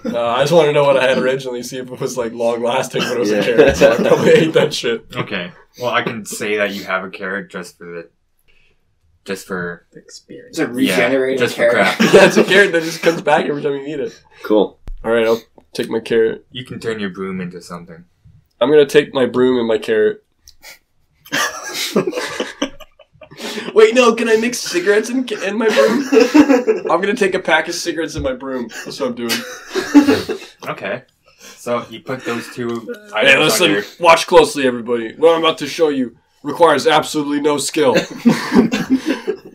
away. Uh, I just want to know what I had originally, see if it was like long lasting when it was Yeah. a carrot. So I probably ate that shit. Okay. Well, I can say that you have a carrot just for the, just for Experience. It's a regenerating just for crap. craft. Yeah, it's a carrot that just comes back every time you eat it. Cool. All right, I'll take my carrot. You can turn your broom into something. I'm gonna take my broom and my carrot. Wait, no. Can I mix cigarettes in, in my broom? I'm gonna take a pack of cigarettes in my broom. That's what I'm doing. Okay. So you put those two items Hey, on listen. your. Watch closely, everybody. What I'm about to show you requires absolutely no skill.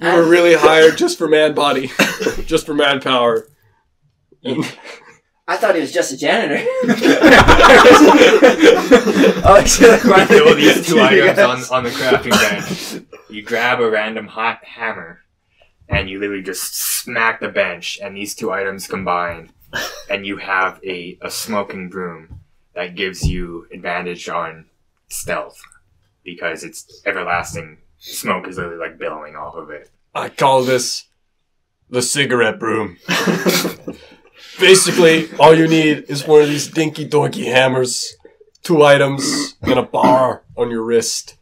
You were really hired just for man body, just for manpower. I thought he was just a janitor. oh, so like, You throw these two items on, on the crafting bench. You grab a random hot hammer, and you literally just smack the bench, and these two items combine, and you have a, a smoking broom that gives you advantage on stealth because it's everlasting. Smoke is literally like billowing off of it. I call this the cigarette broom. Basically, all you need is one of these dinky donkey hammers, two items, and a bar on your wrist.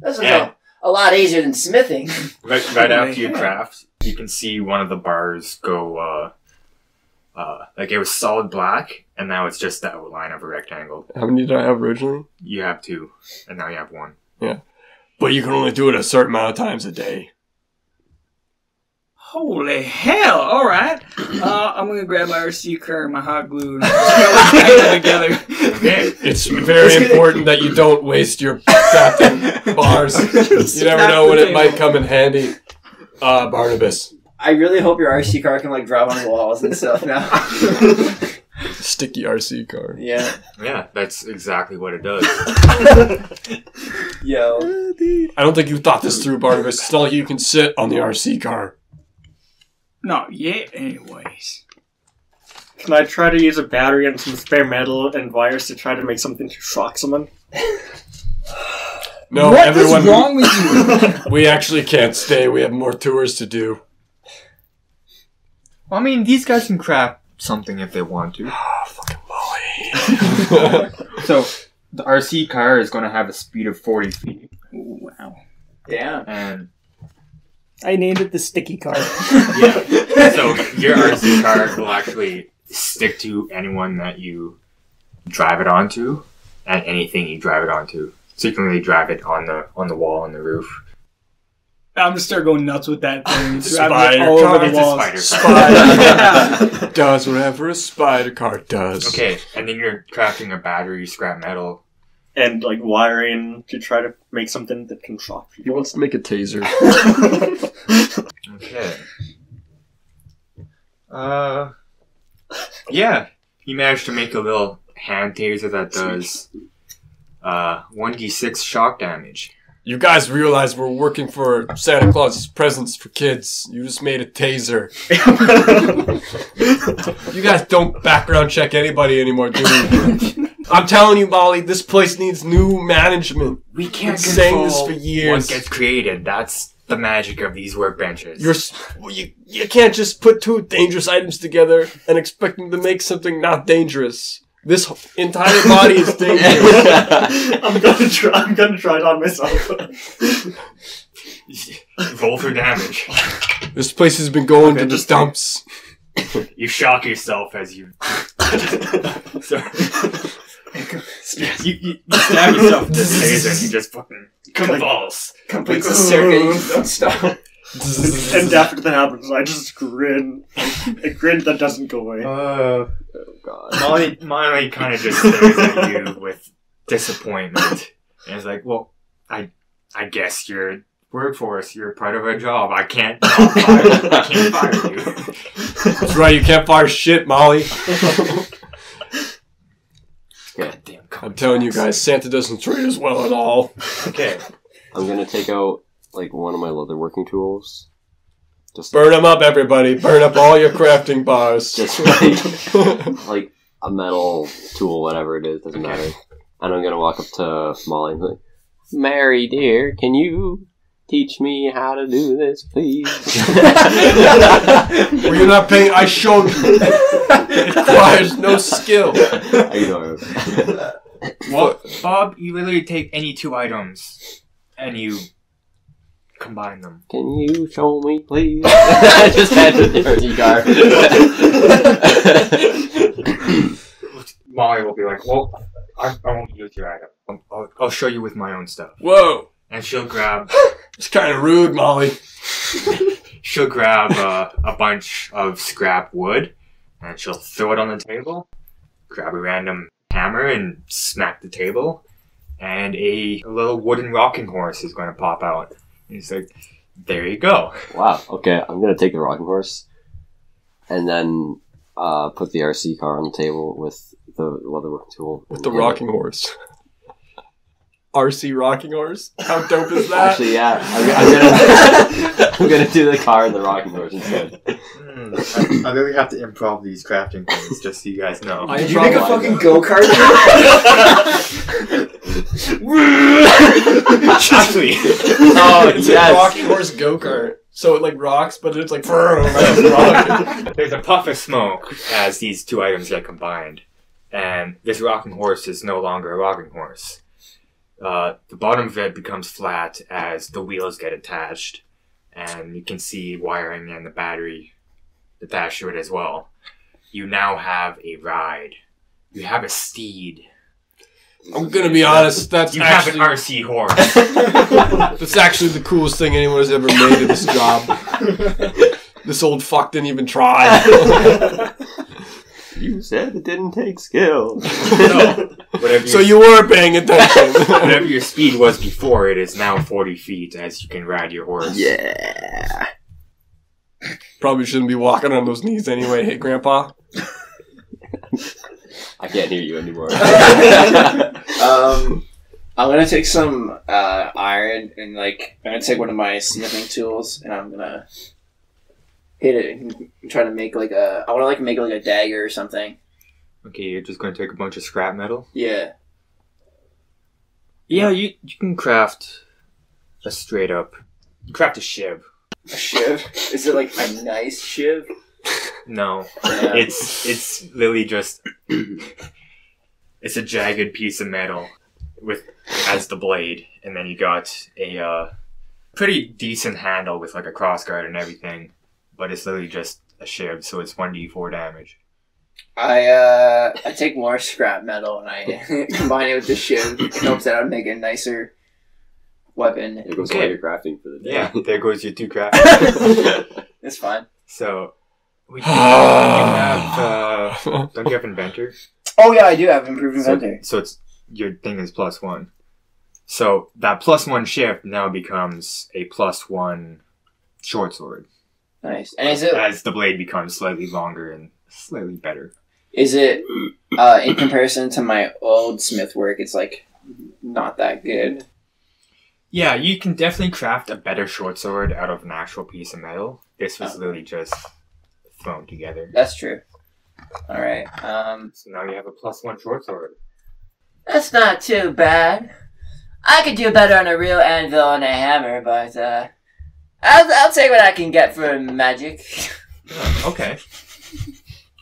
This is Yeah. a, a lot easier than smithing. Right, right after you Yeah. craft, you can see one of the bars go, uh, uh, like it was solid black, and now it's just the outline of a rectangle. How many did I have originally? You have two, and now you have one. But you can only do it a certain amount of times a day. Holy hell! All right, uh, I'm gonna grab my RC car and my hot glue and put together. Okay. It's very important that you don't waste your crafting bars. You never know when it might come in handy. Uh, Barnabas. I really hope your RC car can like drive on the walls and stuff now. Sticky RC car. yeah. Yeah, that's exactly what it does. Yo. I don't think you thought this through, Barnabas. It's not like you can sit on the RC car. Not yet, anyways. Can I try to use a battery and some spare metal and wires to try to make something to shock someone? No, everyone. what is everyone. wrong with you? We actually can't stay. We have more tours to do. I mean, these guys can craft something if they want to. Ah, fucking Molly. So, the RC car is going to have a speed of 40 feet, wow. Damn. and I named it the sticky car. yeah, so your RC car will actually stick to anyone that you drive it onto, and anything you drive it onto. So you can really drive it on the on the wall on the roof. I'm gonna start going nuts with that thing. Spider all over It's the a walls. spider. Spider does whatever a spider car does. Okay, and then you're crafting a battery, scrap metal. and like wiring to try to make something that can shock He wants to make a taser. Okay. Uh, yeah, he managed to make a little hand taser that does uh 1d6 shock damage. You guys realize we're working for Santa Claus's presents for kids. You just made a taser. You guys don't background check anybody anymore, do you? I'm telling you, Molly, this place needs new management. We can't Been saying this for years. What gets created? That's the magic of these workbenches. You're s- well, you, you can't just put two dangerous items together and expect them to make something not dangerous. This entire body is dangerous. I'm gonna try. I'm gonna try it on myself. roll for damage. This place has been going Okay, to the just- dumps. you shock yourself as you. Sorry. you, you, you stab yourself with this taser and you just fucking convulse. Completes the circuit. You don't stop. and after that happens, I just grin. A grin that doesn't go away. Uh, Oh god. Molly, Molly kind of just stares at you with disappointment, and is like, "Well, I, I guess you're workforce. You're part of our job. I can't, fire, I can't fire you." That's right, you can't fire shit, Molly. Goddamn I'm telling you guys, Santa doesn't treat us well at all. Okay. I'm gonna take out like one of my leather working tools. Just Burn them up, everybody. Burn up all your crafting bars. just like like a metal tool, whatever it is, doesn't matter. And I'm gonna walk up to Molly and be like, Mary dear, can you teach me how to do this, please? well, you're not paying. I showed you. It requires no skill. I ignore him. Well, Bob, you literally take any two items and you combine them. Can you show me, please? I just had the dirty card. Molly will be like, "Well, I, I won't use your item. I'll, I'll, I'll show you with my own stuff." Whoa. And she'll grab It's kind of rude, Molly. she'll grab uh, a bunch of scrap wood and she'll throw it on the table, grab a random hammer and smack the table, and a, a little wooden rocking horse is going to pop out. And he's like, there you go. wow. Okay, I'm gonna take the rocking horse, and then uh, put the RC car on the table with the leather working tool. With the and- rocking horse. RC rocking horse? How dope is that? Actually, yeah, I'm, I'm gonna I'm gonna do the car and the rocking horse instead. I, I really have to improv these crafting things, just so you guys know. I Did you make a fucking go kart? Actually, Oh it's a yes. rocking horse go kart. So it like rocks, but it's like rocking. there's a puff of smoke as these two items get combined, and this rocking horse is no longer a rocking horse. Uh, the bottom of it becomes flat as the wheels get attached, and you can see wiring and the battery attached to it as well. You now have a ride. You have a steed. I'm gonna be honest. That's You actually have an RC horse. that's actually the coolest thing anyone has ever made of this job. This old fuck didn't even try. You said it didn't take skill. no. Whatever so you were paying attention. whatever your speed was before, it is now 40 feet as you can ride your horse. yeah. Probably shouldn't be walking on those knees anyway. Hey, Grandpa. I can't hear you anymore. um, I'm gonna take some uh, iron and like I'm gonna take one of my smithing tools and I'm gonna hit it and try to make like a I want to like make like a dagger or something. Okay, you're just going to take a bunch of scrap metal? Yeah. Yeah, you, you can craft a straight up. You craft a shiv. A shiv? Is it like a nice shiv? No. Yeah. It's it's literally just it's a jagged piece of metal with as the blade, and then you got a uh, pretty decent handle with like a crossguard and everything, but it's literally just a shiv, so it's one d four damage. I uh I take more scrap metal and I combine it with the shiv in hopes that I'd make a nicer weapon. There goes Okay. all your crafting for the day. Yeah, there goes your two craft. It's fine. so we you have uh, don't you have inventor? Oh yeah, I do have improved So, inventor. so it's your thing is plus one. So that plus one shiv now becomes a plus one short sword Nice. And is it as the blade becomes slightly longer and slightly better. is it uh in comparison to my old smith work? It's like not that good. Yeah, you can definitely craft a better short sword out of an actual piece of metal. This was Oh. literally just thrown together. That's true. All right. Um, So now you have a plus one short sword. that's not too bad. I could do better on a real anvil and a hammer, but uh, I'll I'll take what I can get for magic. Okay.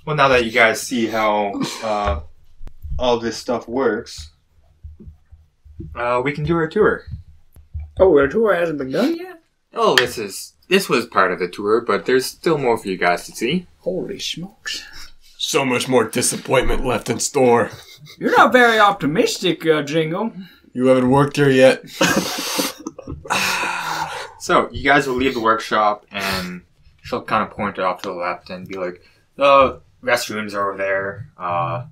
Well, now that you guys see how uh, all this stuff works, uh, we can do our tour. Oh, our tour hasn't been done yet? Oh, this is this was part of the tour, but there's still more for you guys to see. Holy smokes. So much more disappointment left in store. You're not very optimistic, uh, Jingle. You haven't worked here yet. So you guys will leave the workshop, and she'll kind of point it off to the left and be like, "The restrooms are over there." Uh,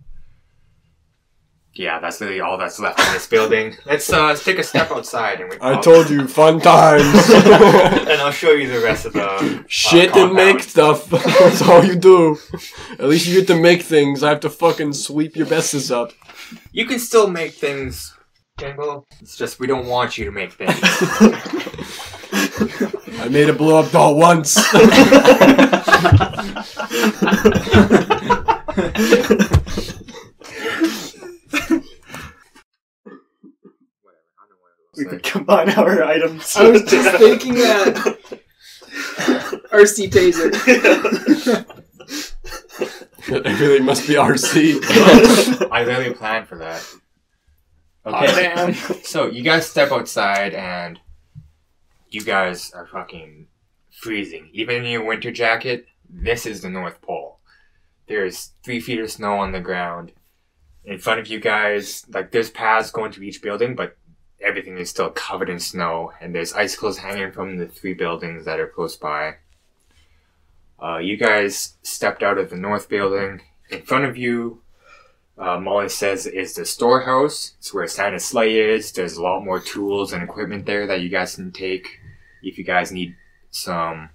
yeah, that's really all that's left in this building. Let's uh, let's take a step outside, and we. I told you, fun times. and I'll show you the rest of the Shit uh, and make stuff. That's all you do. At least you get to make things. I have to fucking sweep your messes up. You can still make things, Jingle. It's just we don't want you to make things. I made a blow up doll once. We could combine our items. I was just thinking that. RC Taser. Everything must be RC. I really planned for that. Oh, Okay. damn. So you guys step outside and you guys are fucking freezing. Even in your winter jacket, this is the North Pole. There's three feet of snow on the ground. In front of you guys, like there's paths going to each building, but everything is still covered in snow, and there's icicles hanging from the three buildings that are close by. Uh, you guys stepped out of the north building. In front of you, uh, Molly says is the storehouse. It's where Santa's sleigh is. There's a lot more tools and equipment there that you guys can take if you guys need some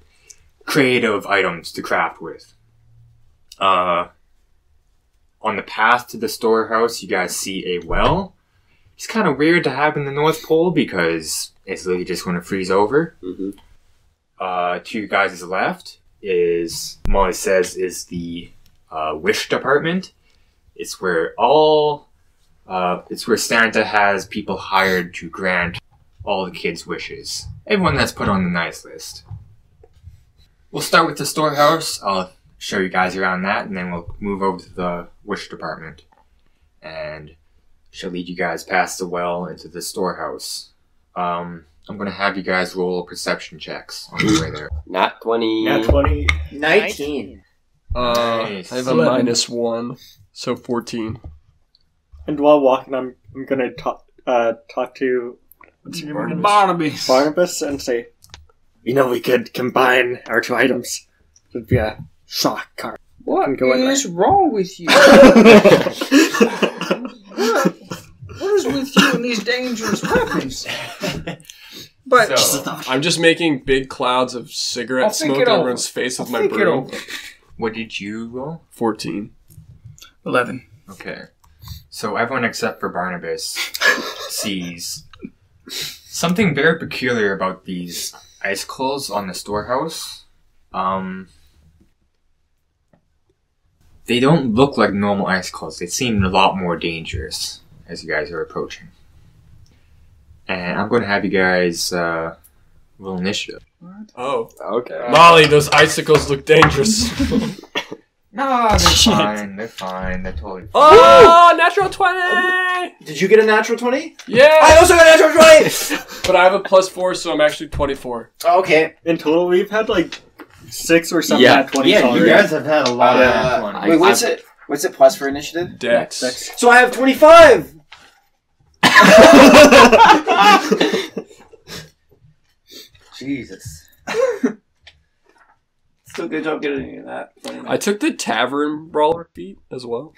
creative items to craft with. Uh, on the path to the storehouse, you guys see a well. It's kind of weird to have in the North Pole because it's literally just going to freeze over. hmm Uh, to you guys' left is Molly says is the uh, wish department. It's where all uh, it's where Santa has people hired to grant all the kids' wishes. Everyone that's put on the nice list. We'll start with the storehouse. I'll show you guys around that, and then we'll move over to the wish department. And she'll lead you guys past the well into the storehouse. Um, I'm gonna have you guys roll perception checks on the way there. Nat 20. Nat 20. 19. Uh, Nice. I have a Eleven. minus one, so 14. And while walking, I'm, I'm gonna talk, uh, talk to what's your name? Barnaby. Barnabas and say, you know, we could combine our two items. It'd be a shock card. What Can go in is wrong with you? what is with you and these dangerous weapons? But So, I'm just making big clouds of cigarette I'll think smoke it on over. everyone's face with I'll my think it broom. over. what did you roll? 14. eleven. Okay. So everyone except for Barnabas sees something very peculiar about these ice icicles on the storehouse. Um, they don't look like normal ice icicles. They seem a lot more dangerous as you guys are approaching. And I'm going to have you guys uh, roll initiative. Oh. Okay. Molly, those icicles look dangerous. No, they're Shit. fine. They're fine. They're totally fine. oh, natural 20! Did you get a natural 20? Yeah! I also got a natural 20! But I have a plus 4, so I'm actually 24. okay. In total, we've had like six or something Yeah. nat 20s Yeah, you guys have had a lot Uh, of fun. wait, what's it? What's it plus for initiative? Dex. Dex. So I have 25! Jesus. Still good job getting that. I took the Tavern Brawler feat as well.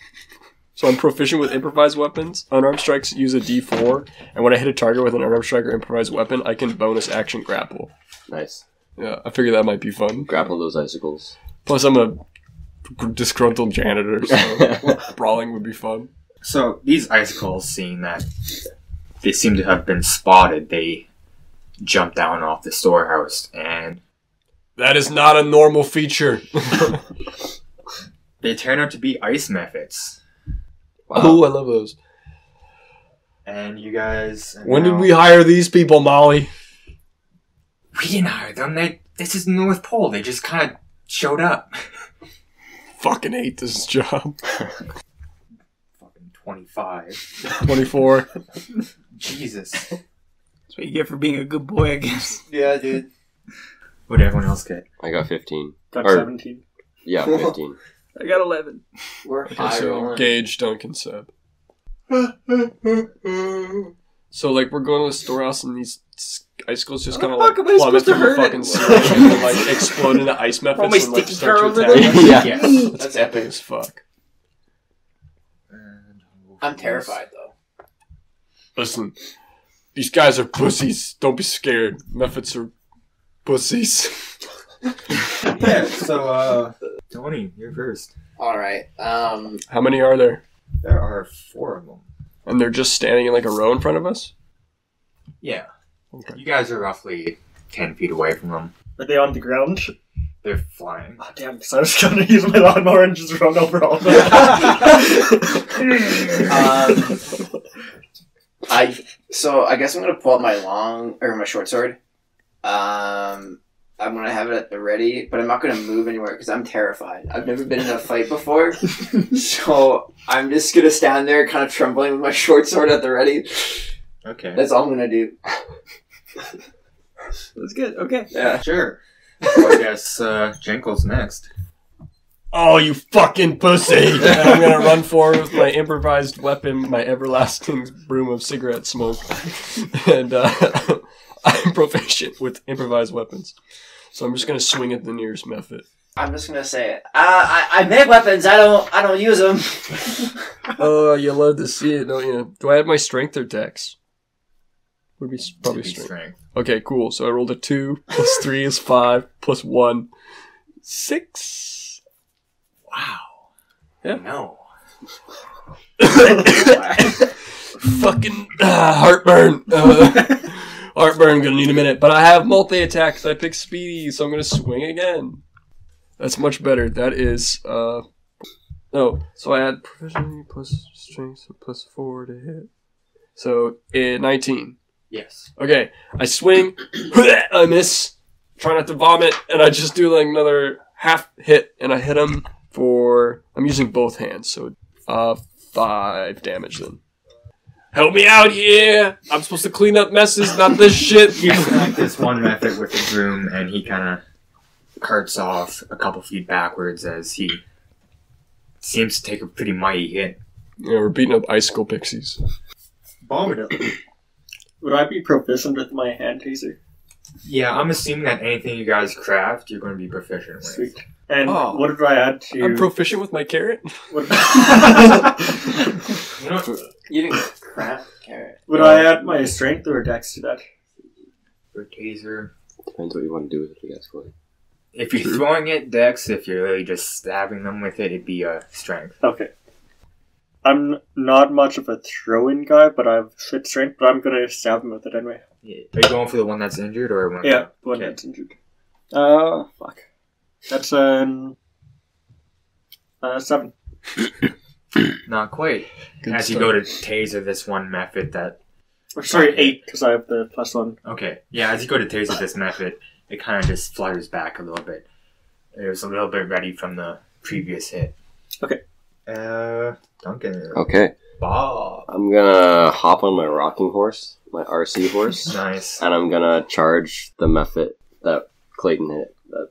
So I'm proficient with improvised weapons. Unarmed strikes use a d4, and when I hit a target with an unarmed strike or improvised weapon, I can bonus action grapple. Nice. Yeah, I figured that might be fun. Grapple those icicles. Plus, I'm a disgruntled janitor, so brawling would be fun. So these icicles, seeing that they seem to have been spotted, they jump down off the storehouse and That is not a normal feature. they turn out to be ice mephits. Oh, I love those. And you guys, are When did we hire these people, Molly? We didn't hire them. They this is North Pole. They just kind of showed up. Fucking hate this job. Fucking twenty five. 24. Jesus. That's what you get for being a good boy, I guess. Yeah, dude. What did everyone else get? I got 15. Got Or- 17. Yeah, 15. I got 11. We're Okay, high so rolling. Gage, Duncan, Seb. So like we're going to the storehouse and these s- icicles just How kind the of fuck like am I plummet supposed to through the hurt fucking it? ceiling and like explode into ice mephits Oh, my and like sticky start car to over attack. there? yeah. Yes. That's epic. as fuck. And I'm terrified though. Listen, these guys are pussies. Don't be scared. Mephits are pussies. Yeah, so, uh, Tony, you're first. All right. Um. How many are there? There are four of them. And they're just standing in like a row in front of us. Yeah. Okay. You guys are roughly 10 feet away from them. Are they on the ground? They're flying. Oh, damn, because I was going to use my lawnmower and just run over all of them. Um, I so I guess I'm gonna pull out my long or my short sword. Um, I'm gonna have it at the ready, but I'm not gonna move anywhere because I'm terrified. I've never been in a fight before, so I'm just gonna stand there, kind of trembling with my short sword at the ready. Okay. That's all I'm gonna do. That's good. Okay. Yeah. Sure. So I guess, uh, Jingle's next. Oh, you fucking pussy! and I'm gonna run forward with my improvised weapon, my everlasting broom of cigarette smoke, and uh, I'm proficient with improvised weapons. So I'm just gonna swing at the nearest mephit. I'm just gonna say it. Uh, I I make weapons. I don't I don't use them. Oh, you love to see it, don't you? Do I have my strength or dex? Would be probably strength. strength. Okay, cool. So I rolled a two plus three is five plus one, six. Wow. Yeah. No. Fucking ah, heartburn. Uh, heartburn. Gonna need a minute, but I have multi attacks. I pick speedy, so I'm gonna swing again. That's much better. That is uh. No, so I add proficiency plus strength so plus four to hit. So uh, 19. Yes. Okay, I swing, I miss, try not to vomit, and I just do like another half hit, and I hit him for. I'm using both hands, so uh, five damage then. Help me out here! I'm supposed to clean up messes, not this shit. You smack this one mephit with the broom, and he kind of carts off a couple feet backwards as he seems to take a pretty mighty hit. Yeah, we're beating up icicle pixies. Bombadil. Would I be proficient with my hand taser? Yeah, I'm assuming that anything you guys craft, you're going to be proficient with. Sweet. And Oh. what did I add to? I'm proficient with my carrot. what, You know, You didn't crap carrot. would I add my strength or dex to that? for taser, Depends what you want to do with it, I guess. What? if you're throwing it dex, if you're really just stabbing them with it, it'd be a strength. Okay. I'm not much of a throw-in guy, but I have shit strength. But I'm gonna stab him with it anyway. Yeah. Are you going for the one that's injured or one? Yeah, one Okay. that's injured. Uh, fuck. That's an uh seven. Not quite. Good As you go to taser this one mephit that Or sorry, eight because I have the plus one. Okay. Yeah, as you go to taser this mephit, it kind of just flutters back a little bit. It was a little bit ready from the previous hit. Okay. Uh, Duncan. Okay. Bob. I'm gonna hop on my rocking horse, my RC horse, Nice. and I'm gonna charge the mephit that Clayton hit, that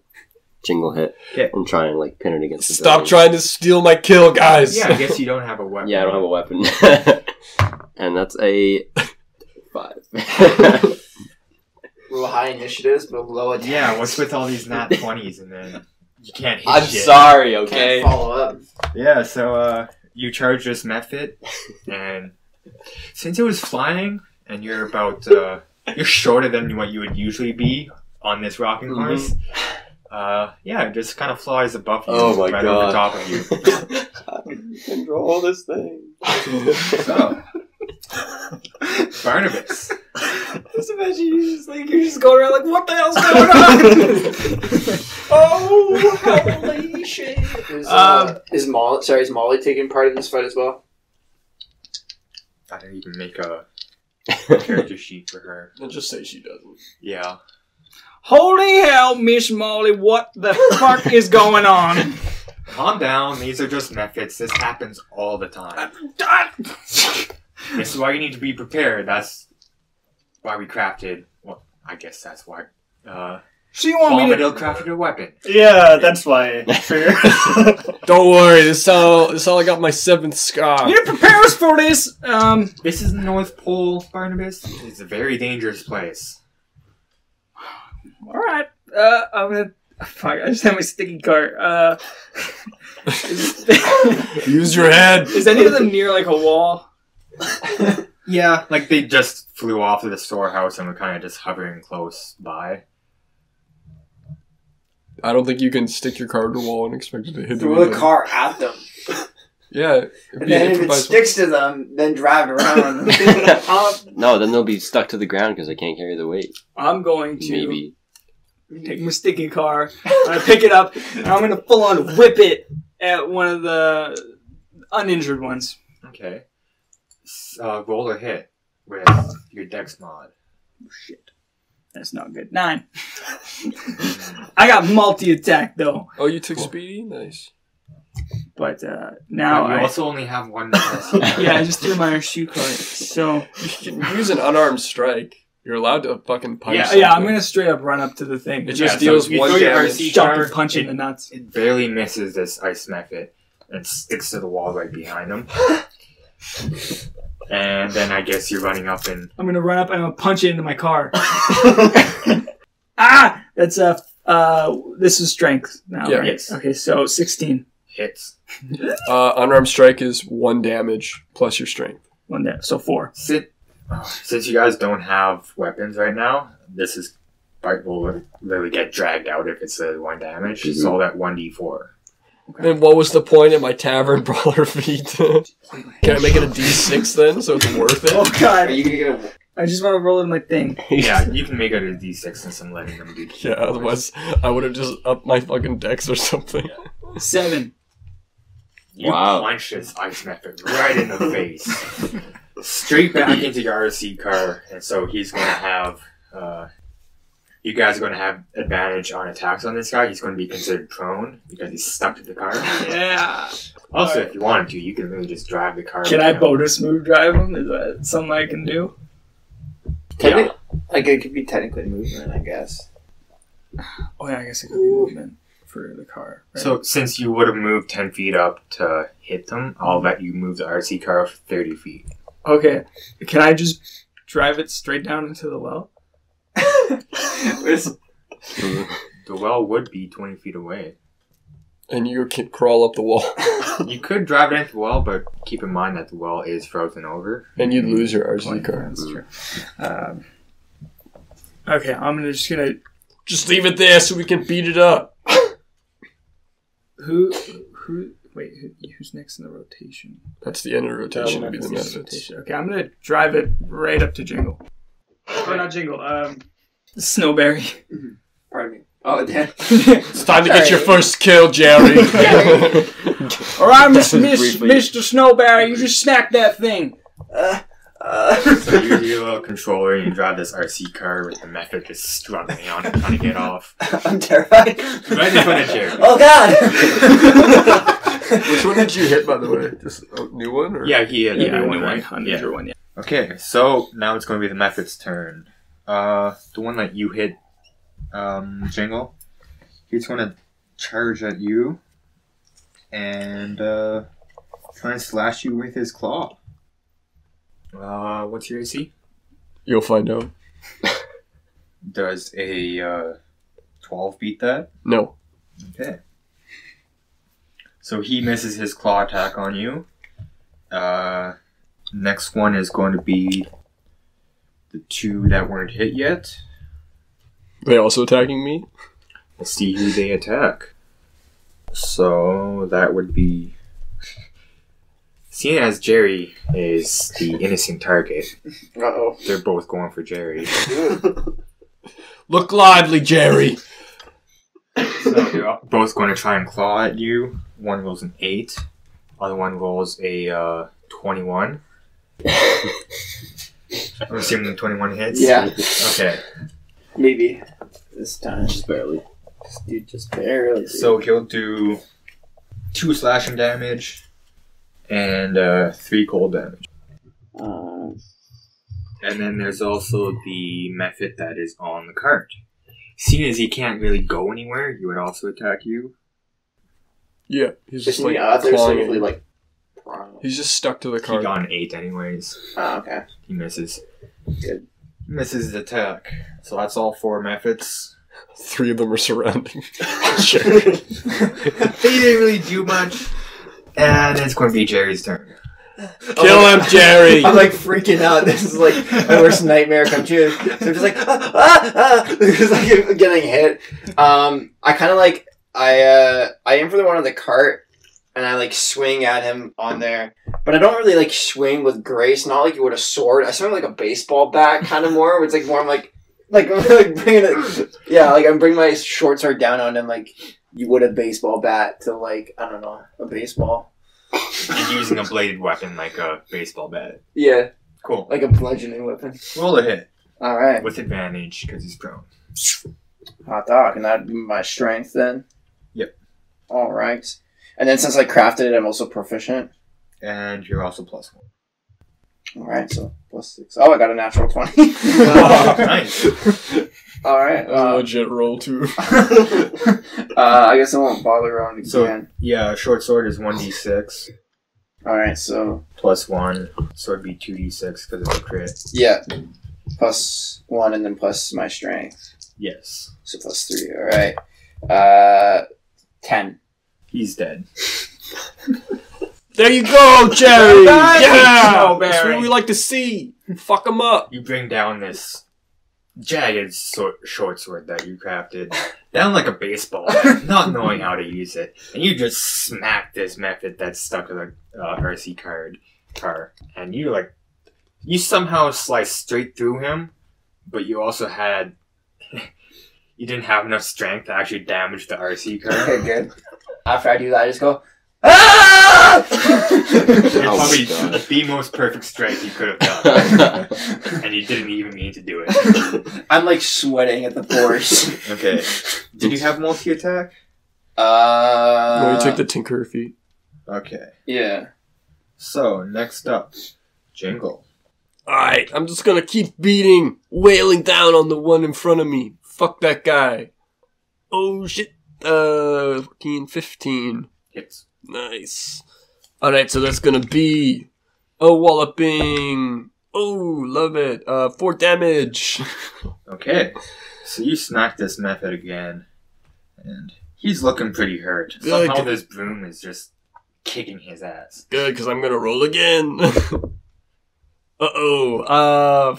jingle hit, Okay. and try and like pin it against the Stop building. trying to steal my kill, guys. Yeah, I guess you don't have a weapon. Yeah, I don't have a weapon. and that's a five. Real high initiatives, but low attack. Yeah, what's with all these nat 20s and then you can't hit I'm shit? sorry, Can't okay? follow up. Yeah, so uh, you charge this mephit, and since it was flying, and you're about uh, you're shorter than what you would usually be on this rocking Mhm. horse. Uh, yeah, it just kind of flies above you, Oh my right God. over top of you. How do you control this thing? So, Barnabas. Just imagine you just like you're just going around like, what the hell's going on? oh, holy shit! Is, uh, Um, is Molly? Sorry, is Molly taking part in this fight as well? I didn't even make a character sheet for her. I'll just say she doesn't. Yeah. Holy hell, Miss Molly, what the fuck is going on? Calm down. These are just mephits. This happens all the time. This is why you need to be prepared. That's why we crafted. Well, I guess that's why. Uh, So you want me to? Bombadil crafted a weapon. Yeah, that's why. Don't worry, this is how this is how I got my seventh scar. You prepare us for this. Um. This is the North Pole, Barnabas. It's a very dangerous place. All right. Uh, I'm gonna. Fuck! I just have my sticky card. Uh. is, Use your head. is any of them near like a wall? Yeah, like they just flew off to the storehouse and were kind of just hovering close by. I don't think you can stick your car to the wall and expect it to hit the Throw window. the car at them. Yeah, And be an then if it sticks to them, then drive around. Um, no, then they'll be stuck to the ground because they can't carry the weight. I'm going to Maybe. take my sticky car. I'm gonna pick it up and I'm gonna full on whip it at one of the uninjured ones. Okay. S- Uh, roll a hit with your dex mod. Oh, shit. That's not good. Nine. I got multi attack though, Oh, you took speedy? Nice. but uh, now But you I, also only have one. Yeah, I just threw my shoe card. So You can use an unarmed strike. You're allowed to fucking punch. Yeah, yeah, I'm gonna straight up run up to the thing. It Yeah, just so deals you one throw your damage. RC jump car, and punch it in the nuts. It barely misses this ice mephit and sticks to the wall right behind him. and then I guess you're running up and I'm gonna run up and I'm gonna punch it into my car. ah, that's a. Uh, this is strength now, Yeah. right? Yes. Okay, so 16. hits. Uh, unarmed strike is one damage plus your strength. One there, so four. Since, since you guys don't have weapons right now, this is fight will literally get dragged out if it's a one damage. So all that one d four. Then what was the point of my tavern brawler feat? Can I make it a D6 then, so it's worth it? Oh Are god, you gonna get a I just want to roll in my thing. Yeah, you can make it a d six since I'm letting them do. Yeah, otherwise I would have just upped my fucking dex or something. Seven. You Wow. punch this ice mephit right in the face, straight back into your RC car, and so he's going to have. Uh, you guys are going to have advantage on attacks on this guy. He's going to be considered prone because he's stuck to the car. Yeah. Also, if you wanted to, you can really just drive the car. Can I down. bonus move drive him? Is that something I can do? Techni- Like it could be technically movement, I guess. Oh yeah, I guess it could be movement for the car. right? So, since you would have moved 10 feet up to hit them, I'll let you move the RC car 30 feet. okay, can I just drive it straight down into the well? Where's- The well would be 20 feet away. And you can crawl up the wall. You could drive it into the well, but keep in mind that the well is frozen over. And you'd lose your RC Point, car. That's true. Um, okay, I'm gonna just gonna Just leave it there so we can beat it up. who who wait who, who's next in the rotation? That's the end of the rotation to be the That's the methods. rotation. Okay, I'm gonna drive it right up to Jingle. Or not Jingle. Um, Snowberry. Pardon me. Oh, damn. It's time to get your first kill, Jerry. All right, Miss, Miss, Mr. Snowberry, you just smack that thing. Uh, uh, So you use your little controller and you drive this RC car with the mephit just struggling on it, trying to get off. I'm terrified. Right in front of Jerry. Oh god! Which one did you hit, by the way? Just a new one? Or? Yeah, he had a Yeah, new new one, right? one, Yeah. one. Yeah. Okay, so now it's going to be the mephit's turn. Uh, the one that you hit, um, Jingle, he's going to charge at you and uh, try and slash you with his claw. Uh, what's your AC? You'll find out. Does a uh, 12 beat that? No. Okay. So he misses his claw attack on you. Uh, next one is going to be the two that weren't hit yet. They also attacking me? Let's see who they attack. So that would be. Seeing as Jerry is the innocent target, Uh-oh. they're both going for Jerry. Look lively, Jerry. So they're both going to try and claw at you. One rolls an 8, other one rolls a uh, 21. I'm assuming 21 hits? Yeah, Okay, maybe. This time. Just barely. Just, dude, just barely. dude. so he'll do 2 slashing damage and uh, 3 cold damage. Uh, And then there's also the mephit that is on the card. seeing as he can't really go anywhere, he would also attack you. Yeah, he's just Isn't like he out there clawing safely, him. He's just stuck to the He card. got an eight anyways. Oh, okay. He misses. Good. Misses the attack. So that's all four mephits. Three of them are surrounding. they didn't really do much. And it's going to be Jerry's turn. Kill him, Jerry. I'm like freaking out. This is like my worst nightmare come true. So I'm just like, ah, ah, ah, because like getting hit. Um, I kind of like I uh I aim for the one on the cart, and I like swing at him on there. But I don't really like swing with grace. Not like you would a sword. I swing like a baseball bat, kind of more. It's like more. I'm like like I'm like bringing it. Yeah, like I'm bringing my short sword down on him like you would a baseball bat to like I don't know a baseball. He's using a bladed weapon like a baseball bat. Yeah, Cool. like a bludgeoning weapon. Roll a hit All right. with advantage because he's prone. Hot dog, and that'd be my strength then? Yep. All right. And then since I crafted it, I'm also proficient. And you're also plus one. All right, so plus six. Oh, I got a natural 20. nice. All right. That a Uh, legit roll too. uh, I guess I won't bother around again. So- Yeah, short sword is 1d6 All right, so plus 1. So it'd be 2d6 because it's a crit. yeah, plus one, and then plus my strength, Yes. so plus three. All right. Uh, ten. He's dead. There you go, Jerry. Yeah, that's what we like to see. Fuck him up. You bring down this jagged so- short sword that you crafted down like a baseball, not knowing how to use it, and you just smack this mephit that's stuck to the uh, RC card car, and you like you somehow slice straight through him, but you also had you didn't have enough strength to actually damage the RC car. Okay, good. After I do that, I just go. Ah! It's Oh, probably God. the most perfect strike you could have done, and you didn't even mean to do it. I'm like sweating at the force. Okay. Did you have multi attack? Uh, no, you took the Tinkerer feat. Okay. yeah. So next up, Jingle. Alright, I'm just gonna keep beating, wailing down on the one in front of me. Fuck that guy. Oh shit. Uh, 14, 15. Hits. Nice. Alright, so that's gonna be a walloping. Oh, love it. Uh, four damage. Okay. So you smack this mephit again, and he's looking pretty hurt. Good. Somehow this broom is just kicking his ass. Good, because I'm gonna roll again. uh oh. Uh,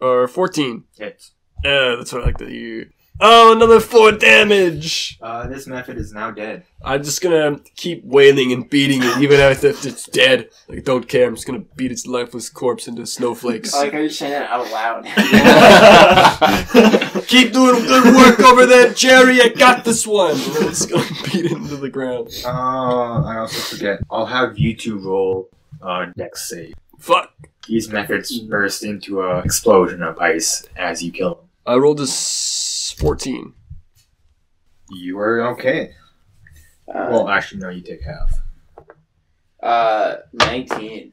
or 14. Hits. Yeah, that's what I like to hear. Oh, another four damage. Uh, this mephit is now dead. I'm just gonna keep wailing and beating it, even if it's dead. Like, don't care. I'm just gonna beat its lifeless corpse into snowflakes. I like how you're saying that out loud. keep doing good work over there, Jerry. I got this one. And then I'm just gonna beat it into the ground. Uh, I also forget. I'll have you two roll uh, dex save. Fuck. These mephits burst into a explosion of ice as you kill them. I rolled a s- 14. You are okay. Uh, Well, actually, no. You take half. uh, 19.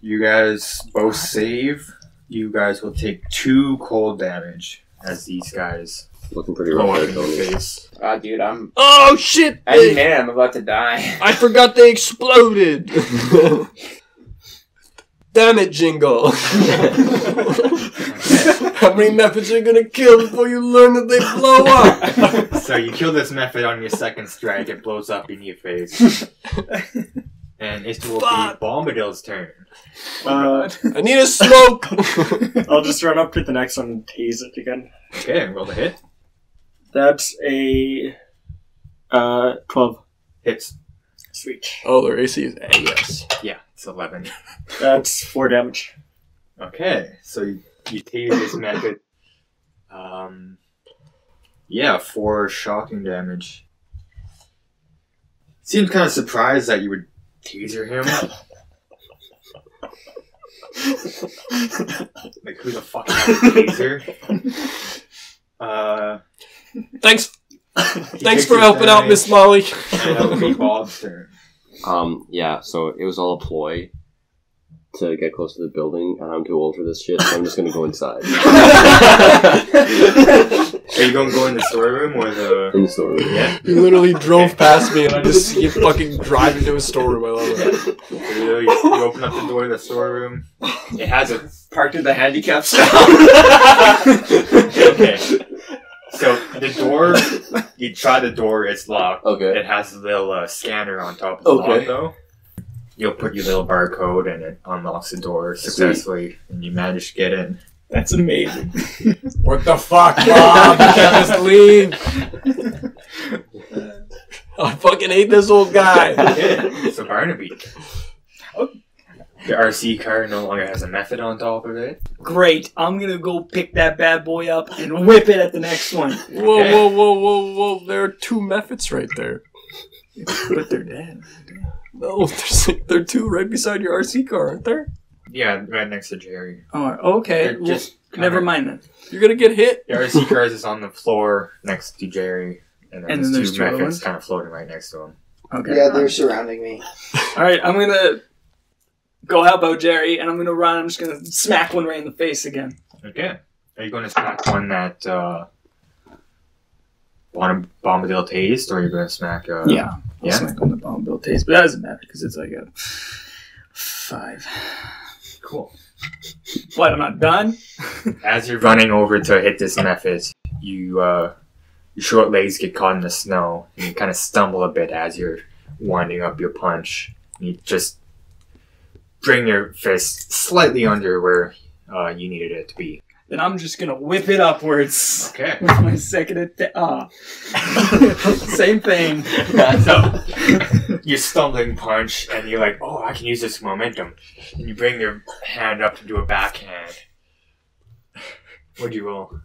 You guys both save. You guys will take two cold damage as these guys Looking pretty blow rough in your face. Ah, dude, I'm. Oh shit! Any They- minute, I'm about to die. I forgot they exploded. Damn it, Jingle. How many mephits are you gonna kill before you learn that they blow up? so you kill this mephit on your second strike. It blows up in your face. and it will Fuck. be Bombadil's turn. Uh, I need a smoke. I'll just run up to the next one and tease it again. Okay, roll the hit. That's a uh, 12. Hits. Sweet. oh, their AC is A, yes. Yeah, it's 11. That's 4 damage. Okay, so you, you tase this mephit. Um, yeah, for shocking damage. Seems kind of surprised that you would taser him. like, who the fuck has a taser? Uh, Thanks, thanks for helping out, Miss Molly. And it'll Bob's turn. Um, yeah, so it was all a ploy to get close to the building, and I'm too old for this shit, so I'm just gonna go inside Are you going to go in the storeroom or the? in the storeroom. Yeah. You literally drove past me, and I just see you fucking drive into a storeroom. I love it. You, you open up the door of the storeroom. It has a Parked in the handicap stop. okay. So the door, you try the door, it's locked. Okay. It has a little uh, scanner on top of the Okay. lock, though. You'll put your little barcode, and it unlocks the door successfully, and you manage to get in. That's amazing. What the fuck, Bob? You can't just leave. I fucking hate this old guy. it's a Barnaby. The RC car no longer has a mephit on top of it. Great. I'm gonna go pick that bad boy up and whip it at the next one. Whoa, whoa, whoa, whoa, whoa! There are two mephits right there. But they're dead. No, there's like, there are two right beside your RC car, aren't there? Yeah, right next to Jerry. Oh, okay. They're Well, just never kinda- mind then. You're gonna get hit. The RC car is on the floor next to Jerry, and then, And there's then there's two two other mephits kind of floating right next to him. Okay. yeah, they're surrounding me. All right. I'm gonna go help out Jerry, and I'm gonna run. I'm just gonna smack one right in the face again. Okay. Are you going to smack one that uh, Bomb- Bombadil taste, or are you going to smack? Uh, Yeah. I'll Yeah? smack on the Bombadil taste, but that doesn't matter because it's like a five. Cool. What? I'm not done. As you're running over to hit this mephit, you uh, your short legs get caught in the snow, and you kind of stumble a bit as you're winding up your punch. You just bring your fist slightly under where uh, you needed it to be. Then I'm just gonna whip it upwards Okay. with my second attack. Ah. Same thing. so you stumbling punch, and you're like, "Oh, I can use this momentum." And you bring your hand up to do a backhand. What'd you roll?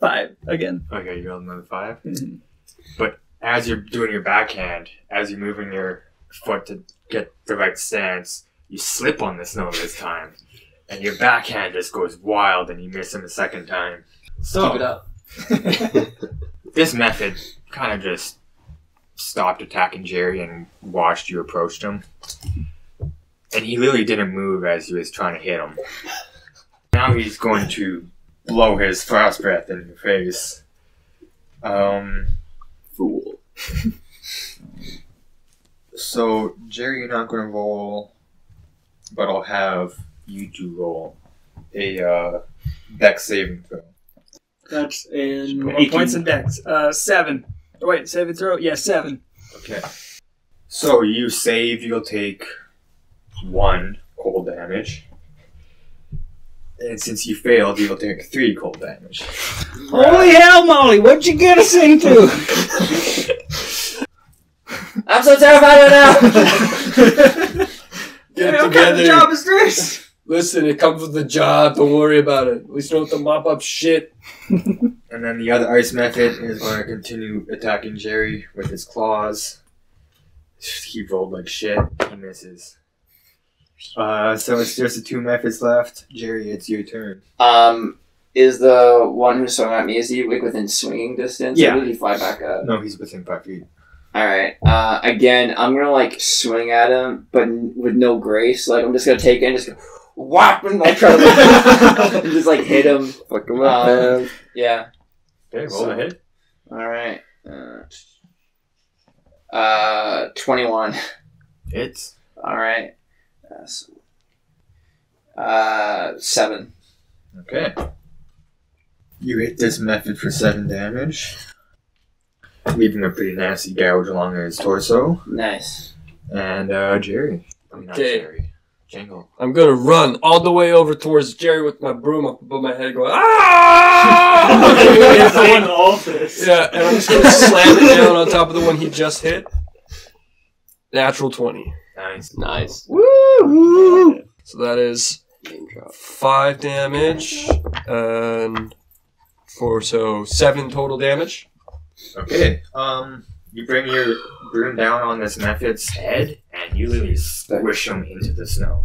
Five again. Okay, you rolled another five. Mhm. As you're doing your backhand, as you're moving your foot to get the right stance, you slip on the snow this time, and your backhand just goes wild, and you miss him a second time. So Keep it up. this mephit kind of just stopped attacking Jerry and watched you approach him. And he literally didn't move as he was trying to hit him. Now he's going to blow his frost breath in your face. Um, Fool. so, Jerry, you're not going to roll, but I'll have you two roll a uh, dex saving throw. That's in What 18. points in dex? Uh, seven. Oh, wait, saving throw? Yeah, seven. Okay. So you save, you'll take one cold damage. And since you failed, you'll take three cold damage. Holy hell, Molly! What'd you get us into? I'm so terrified right now. Get what kind of together. job is this? Listen, it comes with the job. Don't worry about it. At least you don't have to mop up shit. And then the other ice mephit is going to continue attacking Jerry with his claws. He rolled like shit. He misses. Uh, so it's just the two mephits left. Jerry, it's your turn. um, is the one who swung at me is he like within swinging distance? Yeah. Or did he fly back up? No, he's within five feet. All right. Uh, again, I'm gonna like swing at him, but n- with no grace. Like I'm just gonna take it and just go whap and like try to and just like hit him. Fuck him up, Um, man. Yeah. Okay, roll So- a hit. All right. Uh, uh, twenty-one. Hits. All right. Uh, so- uh, seven. Okay. You hit this mephit for seven damage, leaving a pretty nasty gouge along his torso. Nice. And uh, Jerry. I mean, not Okay. Jerry. Jingle. I'm gonna run all the way over towards Jerry with my broom up above my head, going ah! Saying all this. yeah, and I'm just gonna slam it down on top of the one he just hit. Natural twenty. Nice. Nice. Woo So that is five damage and four, so seven total damage. Okay. Um, you bring your broom down on this mephit's head, and you literally squish him into the snow.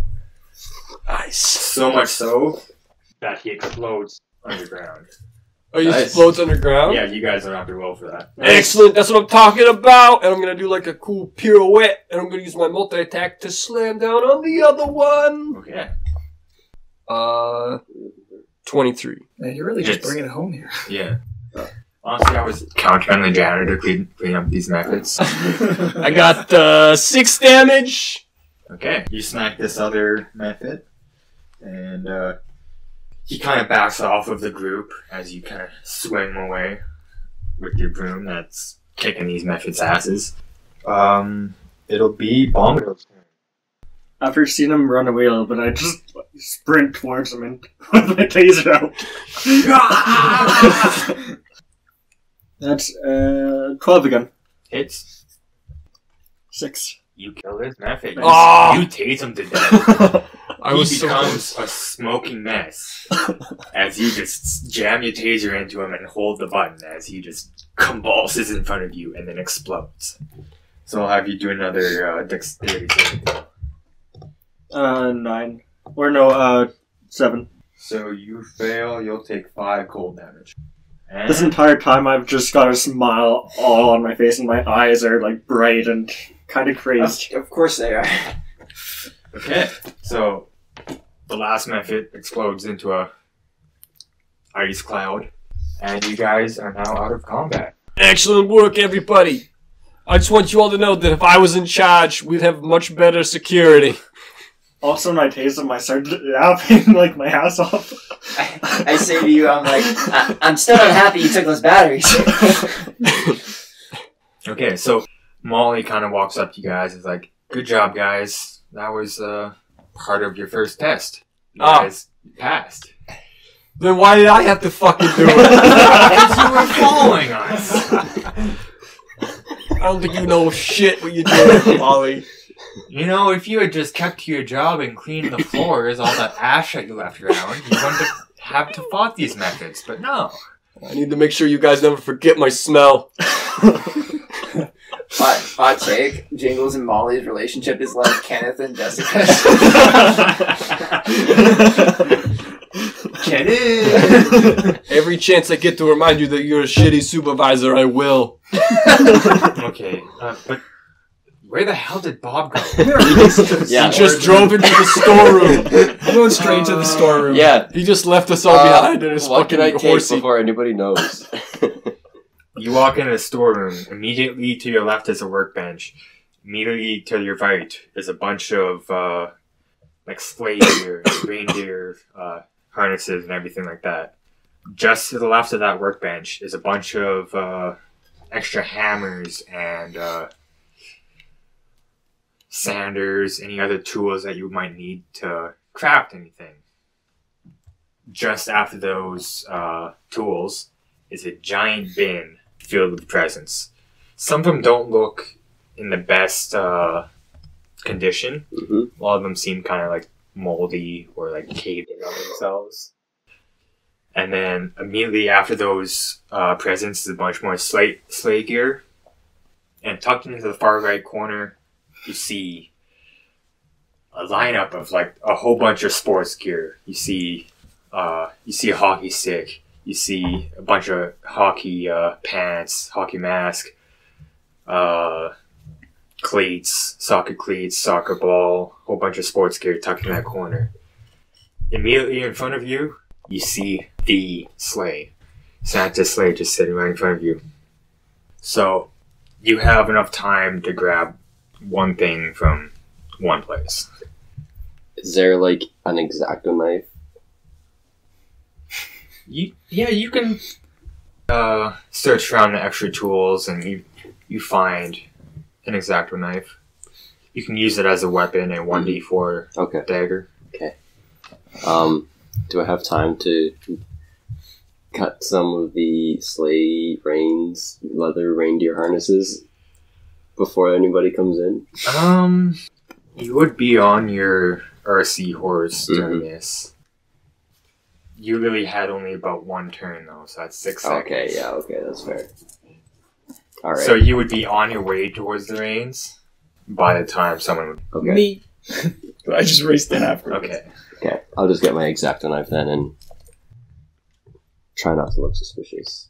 Nice. So much so that he explodes underground. Oh, you Nice. just floats underground? Yeah, you guys are not have well for that. Excellent, that's what I'm talking about. And I'm gonna do like a cool pirouette, and I'm gonna use my multi attack to slam down on the other one. Okay. Uh, 23. Man, you're really just Hits. bringing it home here. Yeah. Honestly, I was counting on the janitor to clean, clean up these mephits. I got uh, 6 damage. Okay. You smack this other mephit, and uh, he kind of backs off of the group as you kind of swing away with your broom that's kicking these mephits' asses. Um, it'll be Bombadil's turn. After seeing him run away a little bit, I just sprint towards him and put my taser out. That's uh, 12 again. Hits. Six. You kill his mephit. You, Oh! you tase him to death. I was he so becomes close. a smoking mess as you just jam your taser into him and hold the button as he just convulses in front of you and then explodes. So I'll have you do another uh, dexterity saving. Uh, nine. Or no, uh, seven. So you fail, you'll take five cold damage. And This eh? entire time I've just got a smile all on my face and my eyes are like bright and kind of crazed. Of course they are. okay, so the last mephit explodes into a ice cloud, and you guys are now out of combat. Excellent work, everybody. I just want you all to know that if I was in charge, we'd have much better security. Also, when I tased him, I started laughing like my ass off. I, I say to you, I'm like, I, I'm still not happy you took those batteries. Okay, so Molly kind of walks up to you guys. and Is like, "Good job, guys. That was uh, part of your first test. You Ah. guys passed. Then why did I have to fucking do it? Because you were following us. I don't think you know shit what you're doing, Molly. You know, if you had just kept to your job and cleaned the floors, all that ash that you left around, you wouldn't have, have to fought these mephits. But no. I need to make sure you guys never forget my smell. hot, hot take. Jingles and Molly's relationship is like Kenneth and Jessica's. Get in. Every chance I get to remind you that you're a shitty supervisor, I will. okay, uh, but where the hell did Bob go? Yeah. He just drove into the storeroom. I'm going straight to the storeroom. Yeah. He just left us all Uh, behind in his what can fucking I take horsey. before anybody knows? You walk into the storeroom. Immediately to your left is a workbench. Immediately to your right is a bunch of uh, like sleigh gear, reindeer uh, harnesses, and everything like that. Just to the left of that workbench is a bunch of uh, extra hammers and uh, sanders, any other tools that you might need to craft anything. Just after those uh, tools is a giant bin filled with presents. Some of them don't look in the best uh, condition. hmm A lot of them seem kind of like moldy or like caved in on themselves. And then immediately after those uh, presents is a bunch more sleigh, sleigh gear. And tucked into the far right corner, you see a lineup of like a whole bunch of sports gear. You see, uh, you see a hockey stick. You see a bunch of hockey uh, pants, hockey mask, uh, cleats, soccer cleats, soccer ball, whole bunch of sports gear tucked in that corner. Immediately in front of you, you see the sleigh. Santa's sleigh just sitting right in front of you. So, you have enough time to grab one thing from one place. Is there like an exacto knife? You, yeah, you can uh, search around the extra tools and you, you find an exacto knife. You can use it as a weapon, a 1d4 Okay. dagger. Okay. Um, do I have time to cut some of the sleigh reins, leather reindeer harnesses before anybody comes in? Um, you would be on your RC horse during this. You really had only about one turn though, so that's six seconds. Okay, yeah, okay, that's fair. All right. So you would be on your way towards the reins by the time someone would. okay. Me. I just raced in after. Okay. Okay. I'll just get my exacto knife then and try not to look suspicious.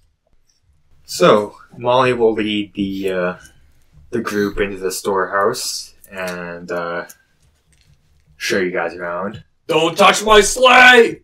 So Molly will lead the uh, the group into the storehouse and uh, show you guys around. Don't touch my sleigh!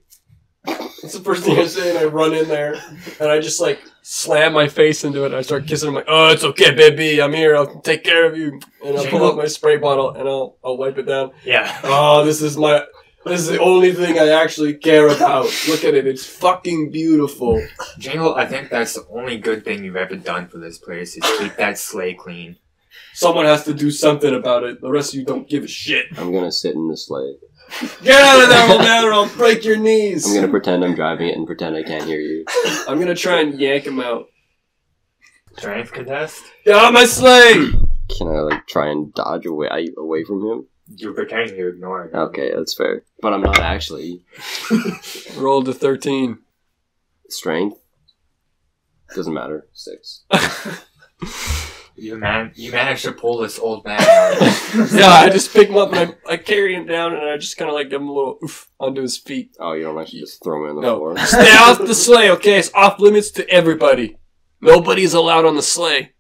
That's the first thing I say, and I run in there, and I just like slam my face into it. And I start kissing. I'm like, "Oh, it's okay, baby. I'm here. I'll take care of you." And I'll pull out my spray bottle and I'll I'll wipe it down. Yeah. Oh, this is my. This is the only thing I actually care about. Look at it. It's fucking beautiful. Jingle, I think that's the only good thing you've ever done for this place is keep that sleigh clean. Someone has to do something about it. The rest of you don't give a shit. I'm gonna sit in the sleigh. Get out of there, old man, or I'll break your knees. I'm gonna pretend I'm driving it and pretend I can't hear you. I'm gonna try and yank him out. Strength contest? Get out of my sleigh! Can I like try and dodge away away from him? You're pretending to ignore it. Okay, that's fair. But I'm not actually. Rolled to 13. Strength doesn't matter. Six. You man, you managed to pull this old man. Yeah, I just pick him up and I, I carry him down and I just kind of like give him a little oof onto his feet. Oh, you don't actually just throw me on the No. floor. Stay off the sleigh, okay? It's off limits to everybody. Nobody's allowed on the sleigh.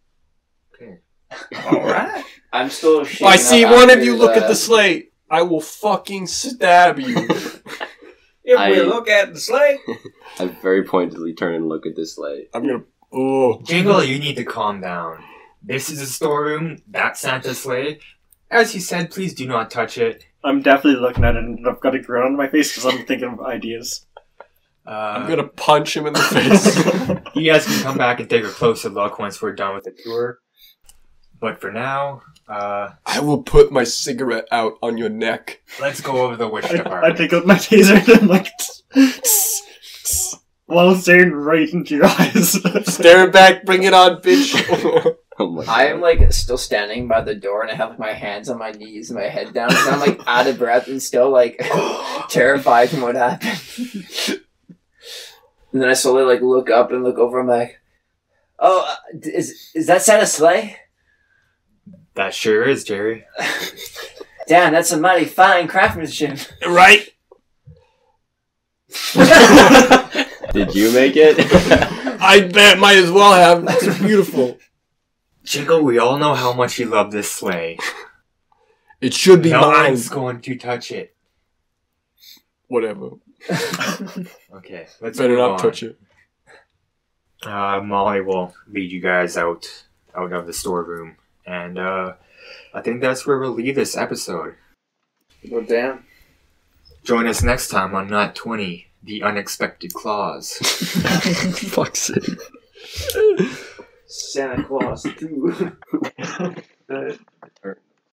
All right. I'm still If I see up one of after you look at the sleigh, I will fucking stab you. If I- we look at the sleigh, I very pointedly turn and look at this sleigh. I'm gonna. Oh. Jingle, you need to calm down. This is a storeroom. That's Santa's sleigh. As he said, please do not touch it. I'm definitely looking at it and I've got a grin on my face because I'm thinking of ideas. Uh, I'm gonna punch him in the face. You guys can come back and take a closer look once we're done with the tour. But for now, uh, I will put my cigarette out on your neck. let's go over the wish I, I department. take out my taser and I'm like, tss, tss, while staring right into your eyes. Stare back, bring it on, bitch. Oh my I am like still standing by the door and I have like, my hands on my knees and my head down and I'm like out of breath and still like terrified from what happened. and then I slowly like look up and look over. I'm like, "Oh, uh, is is that Santa's sleigh? That sure is, Jerry. Damn, that's some mighty fine craftsmanship." right? Did you make it? I bet might as well have. It's beautiful. Jingle, we all know how much you love this sleigh. It should be no mine. one's going to touch it. Whatever. Okay, let's Better move not on. touch it. Uh, Molly will lead you guys out out of the storeroom, and uh, I think that's where we'll leave this episode. well, damn. Join us next time on Nat Twenty: The Unexpected Clause. Fuck's sake. Santa Claus too. Uh,